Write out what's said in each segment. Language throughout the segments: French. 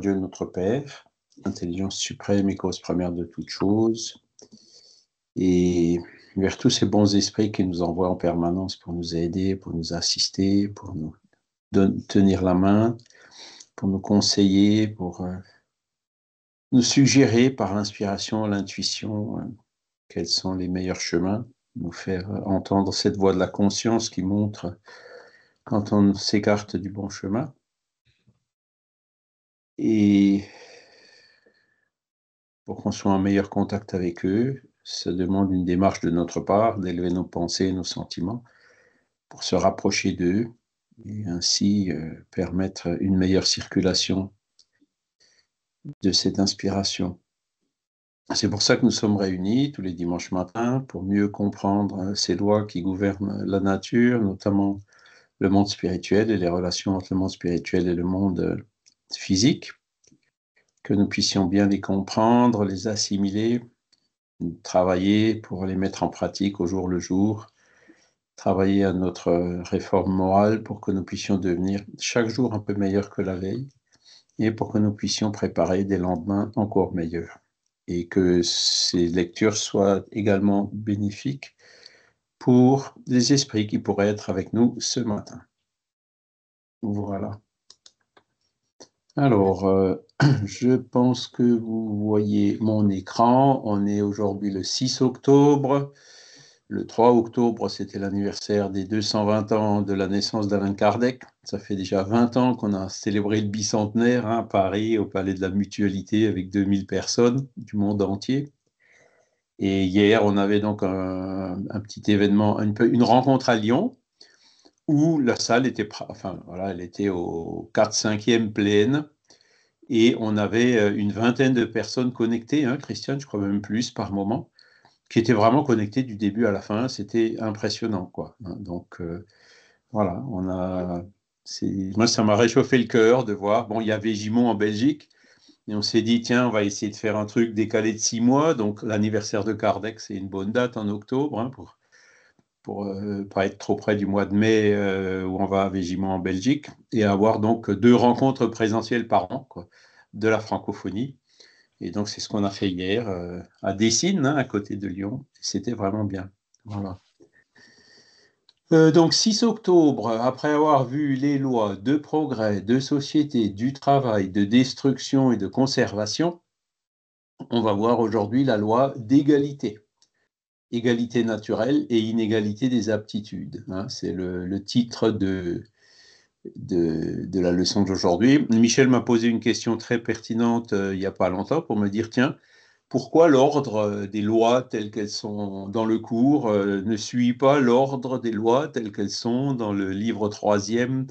Dieu notre Père, intelligence suprême et cause première de toutes choses, et vers tous ces bons esprits qui nous envoient en permanence pour nous aider, pour nous assister, pour nous tenir la main, pour nous conseiller, pour euh, nous suggérer par l'inspiration, l'intuition, euh, quels sont les meilleurs chemins, nous faire entendre cette voix de la conscience qui montre quand on s'écarte du bon chemin. Et pour qu'on soit en meilleur contact avec eux, ça demande une démarche de notre part, d'élever nos pensées, nos sentiments, pour se rapprocher d'eux et ainsi euh, permettre une meilleure circulation de cette inspiration. C'est pour ça que nous sommes réunis tous les dimanches matins pour mieux comprendre ces lois qui gouvernent la nature, notamment le monde spirituel et les relations entre le monde spirituel et le monde physique, que nous puissions bien les comprendre, les assimiler, travailler pour les mettre en pratique au jour le jour, travailler à notre réforme morale pour que nous puissions devenir chaque jour un peu meilleurs que la veille et pour que nous puissions préparer des lendemains encore meilleurs. Et que ces lectures soient également bénéfiques pour les esprits qui pourraient être avec nous ce matin. Voilà. Alors, euh, je pense que vous voyez mon écran. On est aujourd'hui le 6 octobre. Le 3 octobre, c'était l'anniversaire des 220 ans de la naissance d'Alain Kardec. Ça fait déjà 20 ans qu'on a célébré le bicentenaire hein, à Paris, au Palais de la Mutualité, avec 2000 personnes du monde entier. Et hier, on avait donc un, petit événement, une rencontre à Lyon, où la salle était, enfin, voilà, elle était au 4-5e pleine et on avait euh, une vingtaine de personnes connectées, hein, Christiane, je crois même plus par moment, qui étaient vraiment connectées du début à la fin. C'était impressionnant, quoi. Hein. Donc, euh, voilà, on a. Moi, ça m'a réchauffé le cœur de voir. Bon, il y avait Gimont en Belgique, et on s'est dit, tiens, on va essayer de faire un truc décalé de six mois. Donc, l'anniversaire de Kardec, c'est une bonne date en octobre hein, pour pour ne euh, pas être trop près du mois de mai euh, où on va à Végiment en Belgique, et avoir donc deux rencontres présentielles par an de la francophonie. Et donc c'est ce qu'on a fait hier euh, à Dessines, hein, à côté de Lyon. C'était vraiment bien. Donc 6 octobre, après avoir vu les lois de progrès, de société, du travail, de destruction et de conservation, on va voir aujourd'hui la loi d'égalité égalité naturelle et inégalité des aptitudes. Hein. c'est le, titre de, la leçon d'aujourd'hui. Michel m'a posé une question très pertinente euh, il n'y a pas longtemps pour me dire, tiens, pourquoi l'ordre euh, des lois telles qu'elles sont dans le cours euh, ne suit pas l'ordre des lois telles qu'elles sont dans le livre troisième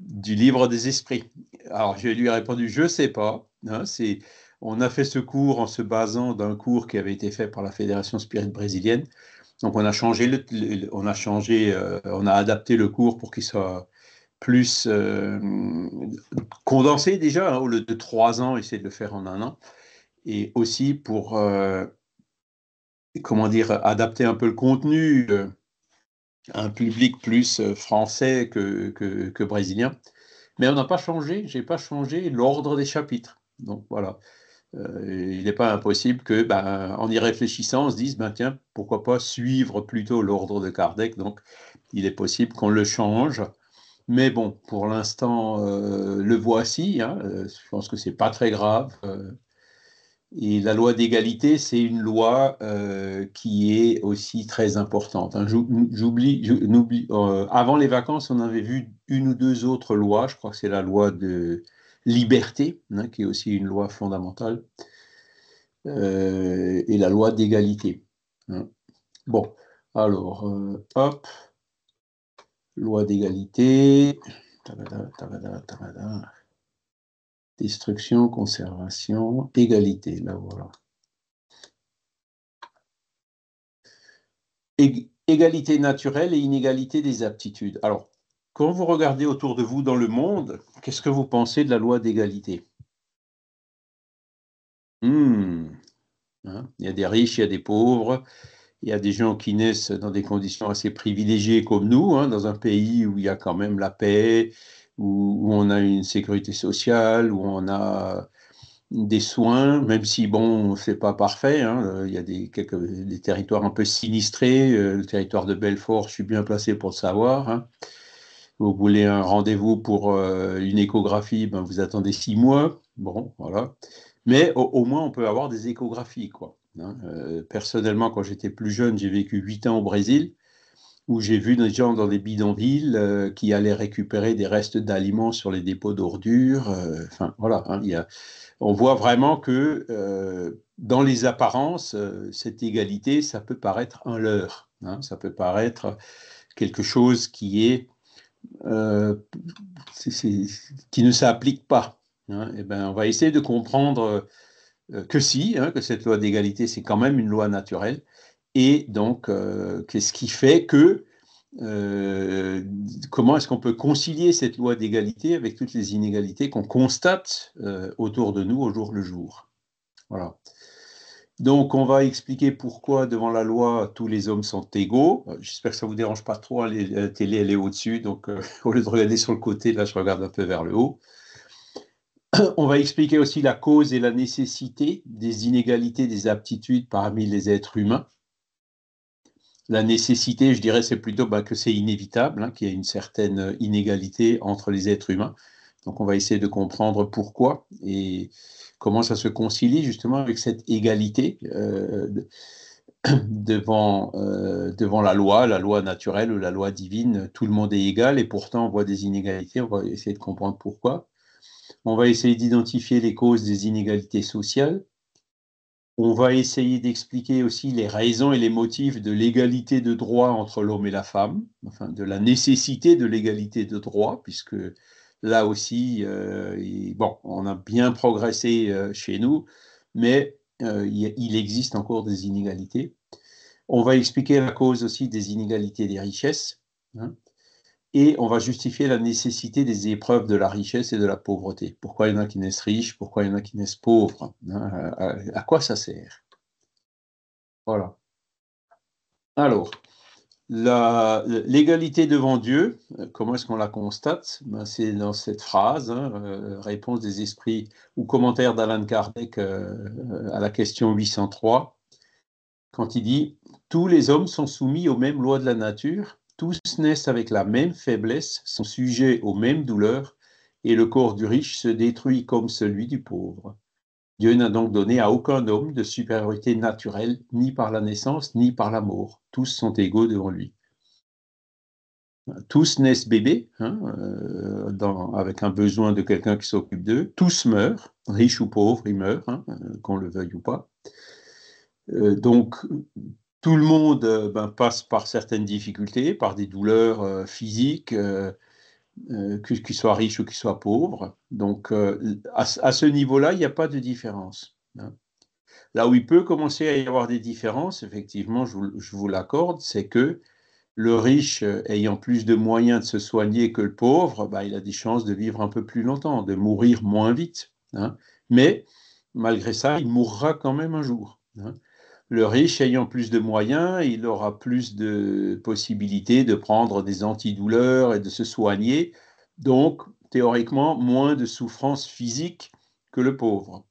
du livre des esprits? Alors, je lui ai répondu, je ne sais pas. Hein, on a fait ce cours en se basant d'un cours qui avait été fait par la Fédération Spirit brésilienne. Donc on a changé, on a changé, euh, on a adapté le cours pour qu'il soit plus euh, condensé déjà, hein, au lieu de trois ans, essayer de le faire en un an, et aussi pour, euh, comment dire, adapter un peu le contenu à un public plus français que, que brésilien. Mais on n'a pas changé, j'ai pas changé l'ordre des chapitres. Donc voilà. Euh, il n'est pas impossible que, ben, en y réfléchissant, on se dise, ben, tiens, pourquoi pas suivre plutôt l'ordre de Kardec. Donc, il est possible qu'on le change. Mais bon, pour l'instant, euh, le voici. Hein, euh, je pense que c'est pas très grave. et la loi d'égalité, c'est une loi qui est aussi très importante. Hein. J'oublie, avant les vacances, on avait vu une ou deux autres lois. Je crois que c'est la loi de liberté, hein, qui est aussi une loi fondamentale, euh, et la loi d'égalité. Hein. Bon, alors, euh, hop, loi d'égalité, destruction, conservation, égalité, là voilà. égalité naturelle et inégalité des aptitudes. Alors, quand vous regardez autour de vous dans le monde, qu'est-ce que vous pensez de la loi d'égalité? Hmm. hein, Il y a des riches, il y a des pauvres, il y a des gens qui naissent dans des conditions assez privilégiées comme nous, hein, dans un pays où il y a quand même la paix, où, on a une sécurité sociale, où on a des soins, même si, bon, c'est pas parfait. Hein, il y a des, quelques, des territoires un peu sinistrés. Le territoire de Belfort, je suis bien placé pour le savoir. Vous voulez un rendez-vous pour une échographie, ben, vous attendez six mois. Bon, voilà. Mais au, moins, on peut avoir des échographies, quoi. Hein. Euh, personnellement, quand j'étais plus jeune, j'ai vécu huit ans au Brésil, où j'ai vu des gens dans des bidonvilles euh, qui allaient récupérer des restes d'aliments sur les dépôts d'ordures. Euh, enfin, voilà, hein, on voit vraiment que dans les apparences, cette égalité, ça peut paraître un leurre. Hein, ça peut paraître quelque chose qui est, qui ne s'applique pas. Hein, eh ben, on va essayer de comprendre euh, que si, hein, que cette loi d'égalité, c'est quand même une loi naturelle. Et donc, euh, qu'est-ce qui fait que, euh, comment est-ce qu'on peut concilier cette loi d'égalité avec toutes les inégalités qu'on constate autour de nous au jour le jour? Voilà. Donc, on va expliquer pourquoi, devant la loi, tous les hommes sont égaux. J'espère que ça ne vous dérange pas trop. Hein, la télé, elle est au-dessus. Donc, au lieu de regarder sur le côté, là, je regarde un peu vers le haut. On va expliquer aussi la cause et la nécessité des inégalités des aptitudes parmi les êtres humains. La nécessité, je dirais, c'est plutôt bah, que c'est inévitable, hein, qu'il y a une certaine inégalité entre les êtres humains. Donc on va essayer de comprendre pourquoi et comment ça se concilie justement avec cette égalité euh, devant, euh, devant la loi, la loi naturelle ou la loi divine. Tout le monde est égal et pourtant on voit des inégalités. On va essayer de comprendre pourquoi. On va essayer d'identifier les causes des inégalités sociales. On va essayer d'expliquer aussi les raisons et les motifs de l'égalité de droit entre l'homme et la femme, enfin de la nécessité de l'égalité de droit, puisque là aussi, euh, bon, on a bien progressé euh, chez nous, mais euh, il existe encore des inégalités. On va expliquer la cause aussi des inégalités des richesses. Hein et on va justifier la nécessité des épreuves de la richesse et de la pauvreté. Pourquoi il y en a qui naissent riches, pourquoi il y en a qui naissent pauvres hein, à, quoi ça sert? Voilà. Alors, l'égalité devant Dieu, comment est-ce qu'on la constate? Ben, C'est dans cette phrase, hein, euh, réponse des esprits ou commentaire d'Alan Kardec euh, à la question 803, quand il dit Tous les hommes sont soumis aux mêmes lois de la nature tous naissent avec la même faiblesse, sont sujets aux mêmes douleurs, et le corps du riche se détruit comme celui du pauvre. Dieu n'a donc donné à aucun homme de supériorité naturelle, ni par la naissance, ni par la mort. Tous sont égaux devant lui. Tous naissent bébés, hein, euh, avec un besoin de quelqu'un qui s'occupe d'eux. Tous meurent, riches ou pauvres, ils meurent, hein, euh, qu'on le veuille ou pas. Euh, donc, tout le monde ben, passe par certaines difficultés, par des douleurs physiques, qu'ils soient riches ou qu'ils soient pauvres. Donc, à, ce niveau-là, il n'y a pas de différence. Hein. Là où il peut commencer à y avoir des différences, effectivement, je vous, l'accorde, c'est que le riche, ayant plus de moyens de se soigner que le pauvre, ben, il a des chances de vivre un peu plus longtemps, de mourir moins vite. Hein. Mais malgré ça, il mourra quand même un jour. Hein. Le riche ayant plus de moyens, il aura plus de possibilités de prendre des antidouleurs et de se soigner, donc théoriquement moins de souffrance physique que le pauvre.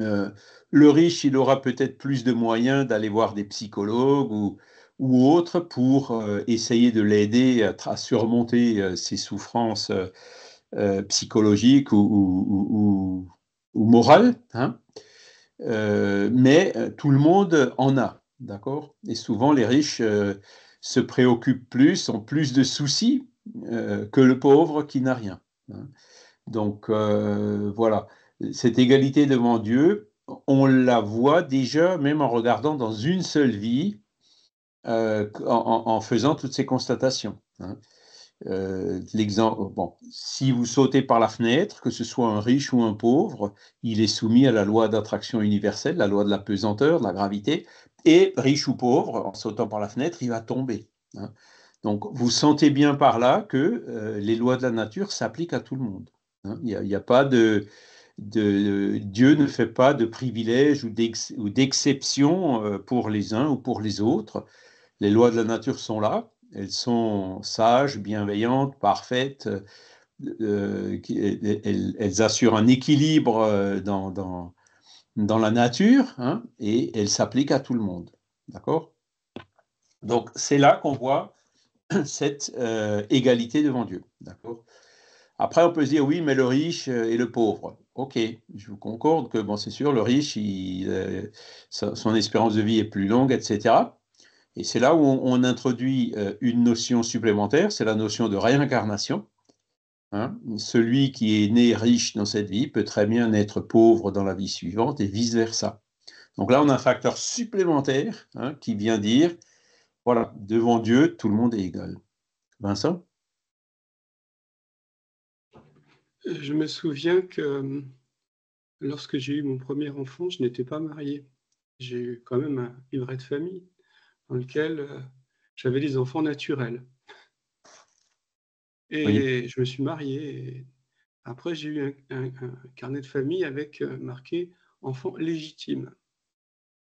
Euh, le riche, il aura peut-être plus de moyens d'aller voir des psychologues ou, autres pour euh, essayer de l'aider à, surmonter euh, ses souffrances psychologiques ou, ou morales. Hein. Euh, mais euh, tout le monde en a, d'accord? Et souvent, les riches euh, se préoccupent plus, ont plus de soucis que le pauvre qui n'a rien. Hein. Donc, voilà, cette égalité devant Dieu, on la voit déjà même en regardant dans une seule vie, en, faisant toutes ces constatations. Hein. Euh, l'exemple, bon, si vous sautez par la fenêtre, que ce soit un riche ou un pauvre, il est soumis à la loi d'attraction universelle, la loi de la pesanteur, de la gravité, et riche ou pauvre, en sautant par la fenêtre, il va tomber. Hein. Donc, vous sentez bien par là que euh, les lois de la nature s'appliquent à tout le monde. Hein. Il n'y a, pas de, Dieu ne fait pas de privilèges ou d'exceptions euh, pour les uns ou pour les autres. Les lois de la nature sont là elles sont sages, bienveillantes, parfaites, euh, elles, assurent un équilibre euh, dans, dans, dans la nature hein, et elles s'appliquent à tout le monde. D'accord? Donc, c'est là qu'on voit cette euh, égalité devant Dieu. D'accord? Après, on peut se dire, oui, mais le riche et le pauvre. Ok, je vous concorde que, bon, c'est sûr, le riche, son espérance de vie est plus longue, etc. Et c'est là où on, introduit une notion supplémentaire, c'est la notion de réincarnation. Hein. Celui qui est né riche dans cette vie peut très bien être pauvre dans la vie suivante et vice-versa. Donc là, on a un facteur supplémentaire hein, qui vient dire, voilà, devant Dieu, tout le monde est égal. Vincent? Je me souviens que euh, lorsque j'ai eu mon premier enfant, je n'étais pas marié. J'ai eu quand même un livret de famille dans lequel euh, j'avais des enfants naturels. Et je me suis marié. après, j'ai eu un, carnet de famille avec euh, marqué enfant légitime.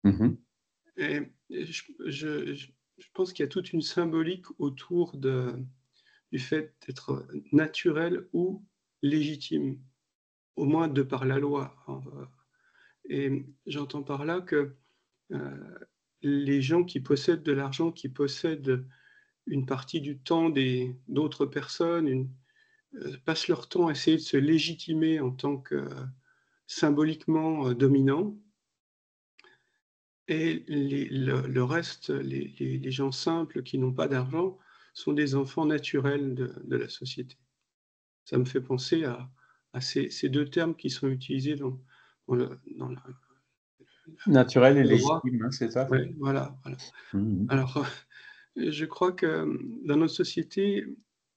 Mmh et je, pense qu'il y a toute une symbolique autour de, du fait d'être naturel ou légitime, au moins de par la loi. Et j'entends par là que euh, les gens qui possèdent de l'argent, qui possèdent une partie du temps d'autres personnes, euh, passent leur temps à essayer de se légitimer en tant que symboliquement euh, dominant. Et le, reste, les, gens simples qui n'ont pas d'argent, sont des enfants naturels de, la société. Ça me fait penser à, ces, deux termes qui sont utilisés dans, dans la, Naturel et légitime, hein, c'est ça Oui, voilà. Mmh. Alors, je crois que dans notre société,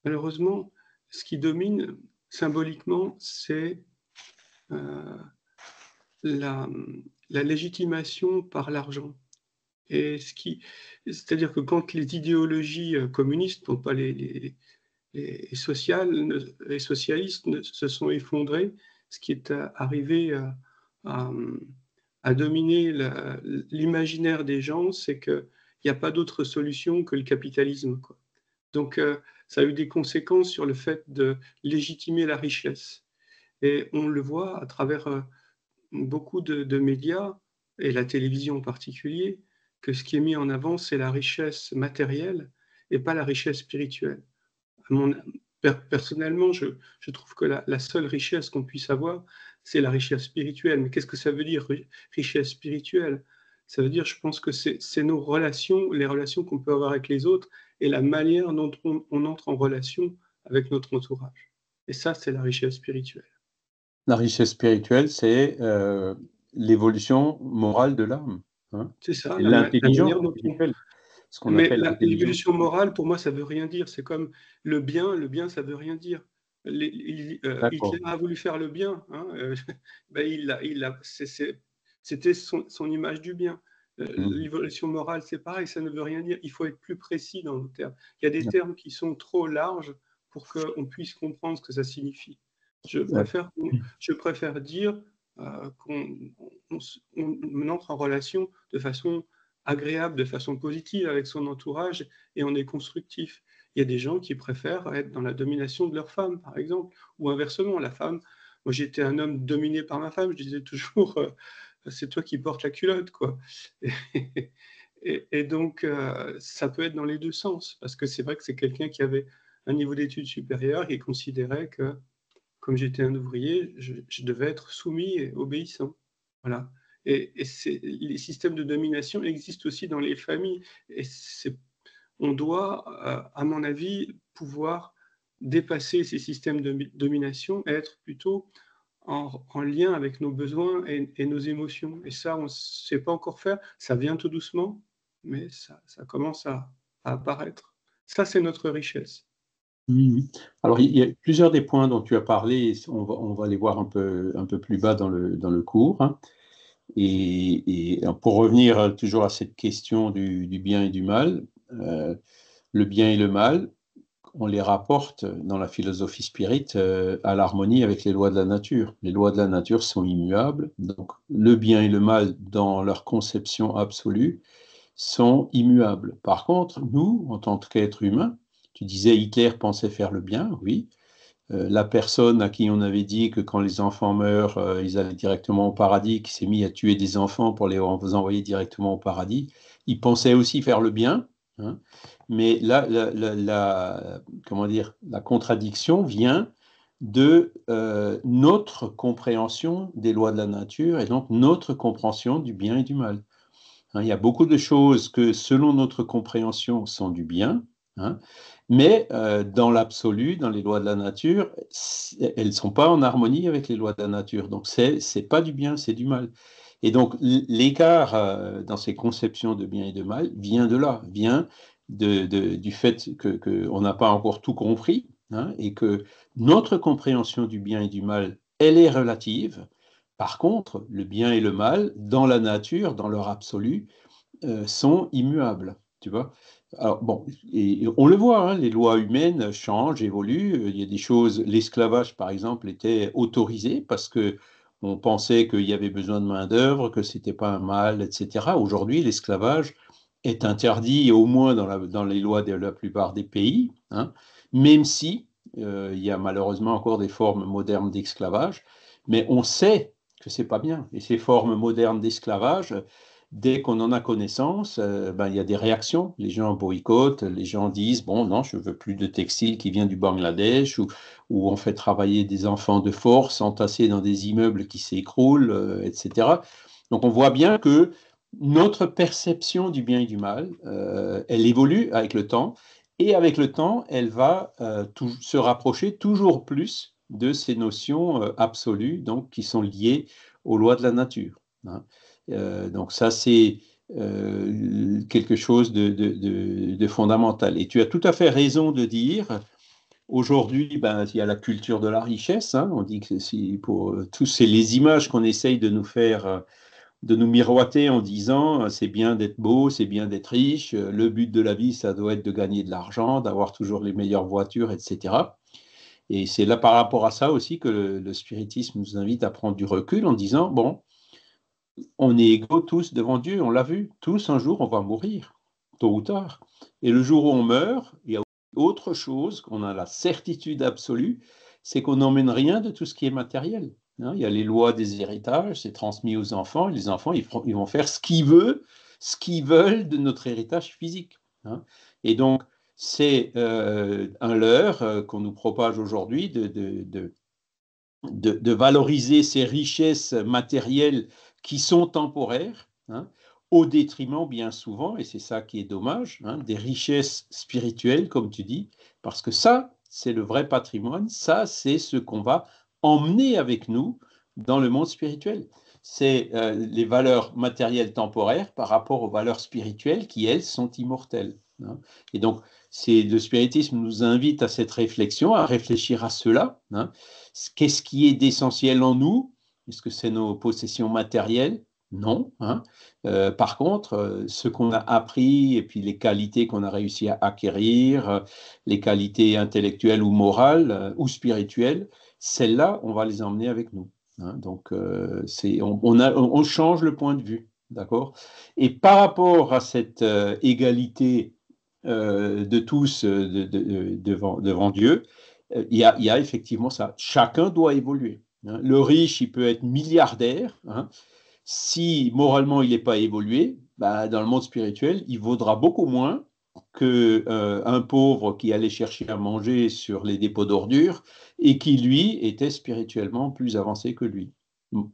malheureusement, ce qui domine symboliquement, c'est euh, la, légitimation par l'argent. Et ce qui, c'est-à-dire que quand les idéologies euh, communistes, non pas les, les, les, sociales, les socialistes, se sont effondrés, ce qui est arrivé à, à dominer l'imaginaire des gens, c'est qu'il n'y a pas d'autre solution que le capitalisme. Donc, euh, ça a eu des conséquences sur le fait de légitimer la richesse. Et on le voit à travers euh, beaucoup de, médias, et la télévision en particulier, que ce qui est mis en avant, c'est la richesse matérielle et pas la richesse spirituelle. personnellement, je, trouve que la seule richesse qu'on puisse avoir, c'est la richesse spirituelle. Mais qu'est-ce que ça veut dire, richesse spirituelle? Ça veut dire, je pense que c'est nos relations, les relations qu'on peut avoir avec les autres et la manière dont on, entre en relation avec notre entourage. Et ça, c'est la richesse spirituelle. La richesse spirituelle, c'est euh, l'évolution morale de l'âme. Hein. c'est ça, l'intelligence spirituelle. Mais l'évolution morale, pour moi, ça veut rien dire. C'est comme le bien, le bien, ça veut rien dire. Euh, Hitler a voulu faire le bien. Hein, euh, ben il il c'était son, image du bien. Euh, mmh. L'évolution morale, c'est pareil, ça ne veut rien dire. Il faut être plus précis dans nos termes. Il y a des termes qui sont trop larges pour qu'on puisse comprendre ce que ça signifie. Je préfère, je préfère dire qu'on on, entre en relation de façon agréable, de façon positive avec son entourage et on est constructif. Il y a des gens qui préfèrent être dans la domination de leur femme, par exemple, ou inversement, la femme. Moi, j'étais un homme dominé par ma femme, je disais toujours, euh, c'est toi qui portes la culotte, quoi. Et, donc, euh, ça peut être dans les deux sens, parce que c'est vrai que c'est quelqu'un qui avait un niveau d'études supérieur et considérait que, comme j'étais un ouvrier, je, devais être soumis et obéissant. Voilà. Et, et les systèmes de domination existent aussi dans les familles. Et c'est on doit, euh, à mon avis, pouvoir dépasser ces systèmes de domination être plutôt en, lien avec nos besoins et, nos émotions. Et ça, on ne sait pas encore faire. Ça vient tout doucement, mais ça, commence à, apparaître. Ça, c'est notre richesse. Mmh. Alors, il y a plusieurs des points dont tu as parlé, on va, les voir un peu, plus bas dans le, dans le cours. Hein. Et, pour revenir toujours à cette question du bien et du mal, euh, le bien et le mal, on les rapporte dans la philosophie spirite euh, à l'harmonie avec les lois de la nature. Les lois de la nature sont immuables, donc le bien et le mal dans leur conception absolue sont immuables. Par contre, nous, en tant qu'êtres humains, tu disais Hitler pensait faire le bien, oui, la personne à qui on avait dit que quand les enfants meurent, ils allaient directement au paradis, qui s'est mis à tuer des enfants pour les envoyer directement au paradis, il pensait aussi faire le bien. Hein. mais là, la, comment dire, la contradiction vient de notre compréhension des lois de la nature et donc notre compréhension du bien et du mal. Hein, il y a beaucoup de choses que, selon notre compréhension, sont du bien, hein, mais euh, dans l'absolu, dans les lois de la nature, elles ne sont pas en harmonie avec les lois de la nature. Donc, ce n'est pas du bien, c'est du mal. Et donc, l'écart euh, dans ces conceptions de bien et de mal vient de là, vient du fait qu'on n'a pas encore tout compris hein, et que notre compréhension du bien et du mal, elle est relative par contre, le bien et le mal, dans la nature, dans leur absolu, euh, sont immuables. Tu vois Alors, bon, on le voit, hein, les lois humaines changent, évoluent. Il y a des choses, l'esclavage, par exemple, était autorisé parce que on pensait qu'il y avait besoin de main-d'œuvre, que ce n'était pas un mal, etc. Aujourd'hui, l'esclavage est interdit, au moins dans, les lois de la plupart des pays, hein, même si euh, il y a malheureusement encore des formes modernes d'esclavage. Mais on sait que c'est pas bien. Et ces formes modernes d'esclavage, dès qu'on en a connaissance, euh, ben, il y a des réactions. Les gens boycottent, les gens disent bon non, je veux plus de textile qui vient du Bangladesh ou on fait travailler des enfants de force entassés dans des immeubles qui s'écroulent, euh, etc. Donc on voit bien que notre perception du bien et du mal, euh, elle évolue avec le temps et avec le temps, elle va se rapprocher toujours plus de ces notions absolues donc, qui sont liées aux lois de la nature. Hein. Euh, donc ça, c'est euh, quelque chose de, fondamental. Et tu as tout à fait raison de dire, aujourd'hui, ben, il y a la culture de la richesse. Hein. on dit que pour tous ces les images qu'on essaye de nous faire de nous miroiter en disant c'est bien d'être beau, c'est bien d'être riche, le but de la vie, ça doit être de gagner de l'argent, d'avoir toujours les meilleures voitures, etc. Et c'est là par rapport à ça aussi que le, spiritisme nous invite à prendre du recul en disant, bon, on est égaux tous devant Dieu, on l'a vu, tous un jour on va mourir, tôt ou tard. Et le jour où on meurt, il y a autre chose, qu'on a la certitude absolue, c'est qu'on n'emmène rien de tout ce qui est matériel. Hein. il y a les lois des héritages, c'est transmis aux enfants, et les enfants, ils, vont faire ce qu'ils veulent, ce qu'ils veulent de notre héritage physique. Hein. Et donc, c'est euh, un leurre euh, qu'on nous propage aujourd'hui de, de, de, valoriser ces richesses matérielles qui sont temporaires, hein, au détriment bien souvent, et c'est ça qui est dommage, hein, des richesses spirituelles, comme tu dis, parce que ça, c'est le vrai patrimoine, ça, c'est ce qu'on va emmener avec nous dans le monde spirituel. C'est euh, les valeurs matérielles temporaires par rapport aux valeurs spirituelles qui, elles, sont immortelles. Hein. Et donc, le spiritisme nous invite à cette réflexion, à réfléchir à cela. Qu'est-ce qui est d'essentiel en nous Est-ce que c'est nos possessions matérielles? Non. Hein. Euh, par contre, euh, ce qu'on a appris et puis les qualités qu'on a réussi à acquérir, euh, les qualités intellectuelles ou morales ou spirituelles, celles-là, on va les emmener avec nous. Hein. Donc, on, on, change le point de vue. D'accord? Et par rapport à cette égalité de tous devant, Dieu, euh, il y, a, effectivement ça. Chacun doit évoluer. Hein. Le riche, il peut être milliardaire. Hein. Si moralement il n'est pas évolué, bah, dans le monde spirituel, il vaudra beaucoup moins qu'un pauvre qui allait chercher à manger sur les dépôts d'ordures et qui, lui, était spirituellement plus avancé que lui.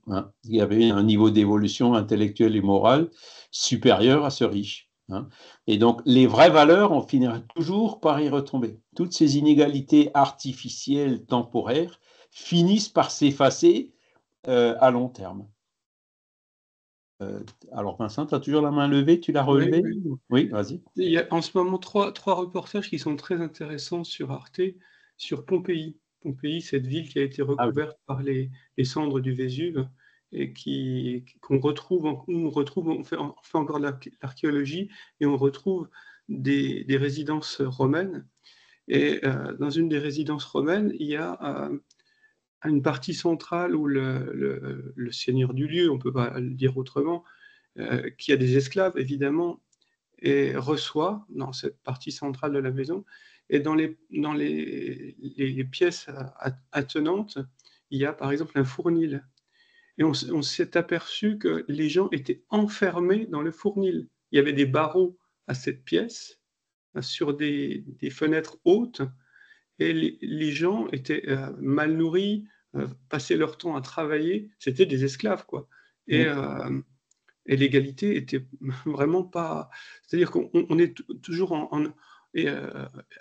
Hein. Il y avait un niveau d'évolution intellectuelle et morale supérieur à ce riche. Hein. Et donc, les vraies valeurs, on finira toujours par y retomber. Toutes ces inégalités artificielles, temporaires, finissent par s'effacer euh, à long terme. Euh, alors, Vincent, tu as toujours la main levée, tu l'as relevée? Oui, vas-y. Il y a en ce moment trois, trois reportages qui sont très intéressants sur Arte, sur Pompéi. Pompéi, cette ville qui a été ah recouverte par les, les, cendres du Vésuve et qui qu'on retrouve, on retrouve, on fait, fait encore l'archéologie et on retrouve des, des résidences romaines. Et euh, dans une des résidences romaines, il y a euh, une partie centrale où le, seigneur du lieu, on peut pas le dire autrement, euh, qui a des esclaves évidemment, reçoit dans cette partie centrale de la maison Et dans les, pièces attenantes, il y a par exemple un fournil. Et on, s'est aperçu que les gens étaient enfermés dans le fournil. Il y avait des barreaux à cette pièce, sur des fenêtres hautes, et les, gens étaient euh, mal nourris, euh, passaient leur temps à travailler. C'était des esclaves, quoi. Et, euh, et l'égalité était vraiment pas. C'est-à-dire qu'on est toujours en,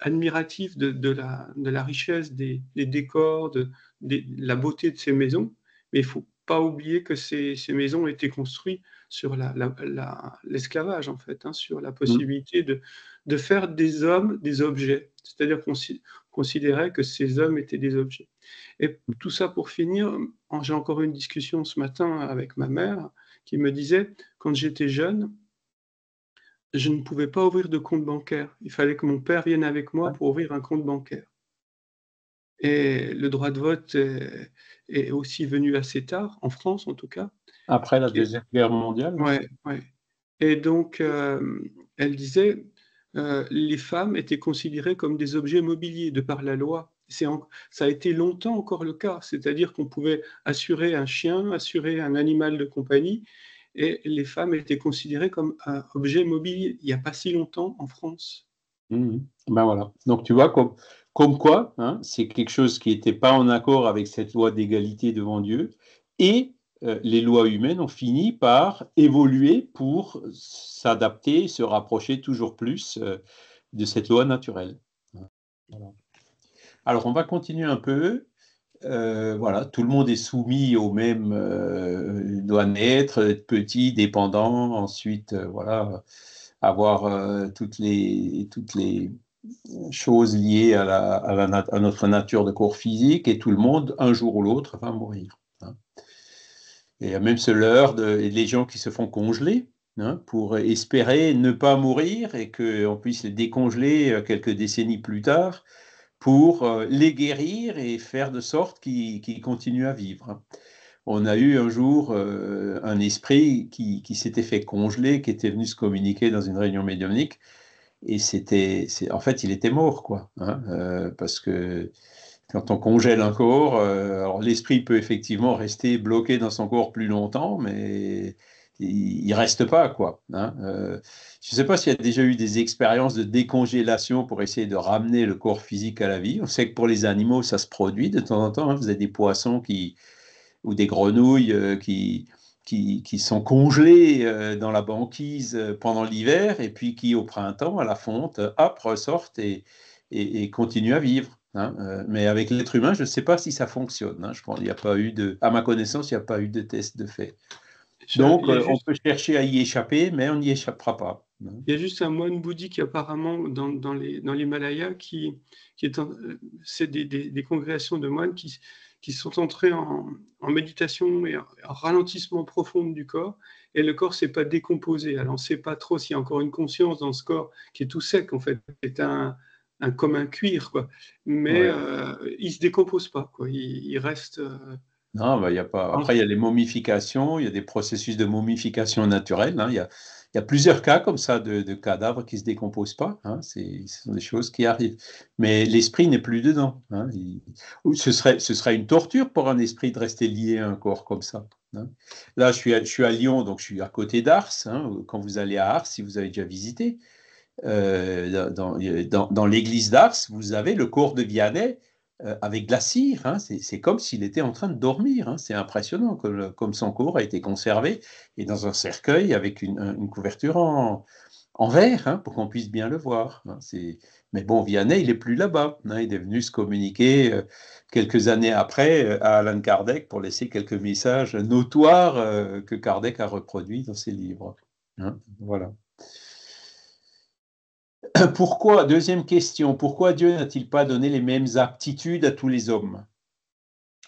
admiratif de, de, la, de, la, richesse des, décors, de, la beauté de ces maisons, mais il faut pas oublier que ces, ces maisons étaient construites sur l'esclavage, en fait, hein, sur la possibilité de, de, faire des hommes des objets. C'est-à-dire qu'on considérait que ces hommes étaient des objets. Et tout ça pour finir, j'ai encore eu une discussion ce matin avec ma mère qui me disait, quand j'étais jeune, je ne pouvais pas ouvrir de compte bancaire. Il fallait que mon père vienne avec moi pour ouvrir un compte bancaire. Et le droit de vote est, aussi venu assez tard, en France en tout cas. Après la Deuxième Guerre mondiale Oui, ouais. Et donc, euh, elle disait, euh, les femmes étaient considérées comme des objets mobiliers de par la loi. ça a été longtemps encore le cas, c'est-à-dire qu'on pouvait assurer un chien, assurer un animal de compagnie, et les femmes étaient considérées comme un objet mobilier. Il n'y a pas si longtemps en France. Mmh. Ben voilà. Donc tu vois, comme, quoi, hein, c'est quelque chose qui n'était pas en accord avec cette loi d'égalité devant Dieu, et les lois humaines ont fini par évoluer pour s'adapter, se rapprocher toujours plus euh, de cette loi naturelle. Alors, on va continuer un peu. Euh, voilà, tout le monde est soumis au même, doit naître, être petit, dépendant, ensuite, voilà, avoir toutes, les, toutes les choses liées à, notre nature de corps physique, et tout le monde, un jour ou l'autre, va mourir. Hein. Il y a même ce leurre de, les gens qui se font congeler hein, pour espérer ne pas mourir et qu'on puisse les décongeler euh, quelques décennies plus tard pour euh, les guérir et faire de sorte qu'ils continuent à vivre. On a eu un jour euh, un esprit qui, qui s'était fait congeler, qui était venu se communiquer dans une réunion médiumnique, et c'était, en fait, il était mort, quoi, hein, parce que quand on congèle un corps, euh, l'esprit peut effectivement rester bloqué dans son corps plus longtemps, mais il, reste pas quoi. Hein. Euh, je ne sais pas s'il y a déjà eu des expériences de décongélation pour essayer de ramener le corps physique à la vie. On sait que pour les animaux, ça se produit de temps en temps. Hein. Vous avez des poissons qui ou des grenouilles euh, qui, qui, sont congelés dans la banquise pendant l'hiver et puis qui au printemps, à la fonte, hop, ressortent et continuent à vivre. Hein, euh, mais avec l'être humain, je ne sais pas si ça fonctionne. Hein. je pense il n'y a pas eu de, à ma connaissance, il n'y a pas eu de test de fait. Donc, euh, on peut chercher à y échapper, mais on n'y échappera pas. Hein. Il y a juste un moine bouddhique apparemment dans, dans l'Himalaya qui, qui est, c'est des, des, congrégations de moines qui, qui sont entrés en, en méditation et en, ralentissement profond du corps, et le corps s'est pas décomposé. Alors, on ne sait pas trop s'il y a encore une conscience dans ce corps qui est tout sec en fait. C'est un un, comme un cuir, quoi. Mais euh, il ne se décompose pas, quoi. Il, reste. Euh, non, bah, y a pas. Après, il y a les momifications, il y a des processus de momification naturelle. Hein. Il, y a, il, y a, plusieurs cas comme ça de, cadavres qui ne se décomposent pas. Hein. Ce sont des choses qui arrivent. Mais l'esprit n'est plus dedans. Hein. ce, serait, ce serait une torture pour un esprit de rester lié à un corps comme ça. Hein. Là, je suis, à, je suis à Lyon, donc je suis à côté d'Ars. Quand vous allez à Ars, si vous avez déjà visité, euh, dans, l'église d'Ars, vous avez le corps de Vianney euh, avec de la cire. Hein. c'est comme s'il était en train de dormir. Hein. c'est impressionnant comme, comme, son corps a été conservé et dans un cercueil avec une, couverture en, verre hein, pour qu'on puisse bien le voir. mais bon, Vianney, il n'est plus là-bas. il est venu se communiquer euh, quelques années après à Alan Kardec pour laisser quelques messages notoires que Kardec a reproduits dans ses livres. voilà. Pourquoi, deuxième question, pourquoi Dieu n'a-t-il pas donné les mêmes aptitudes à tous les hommes?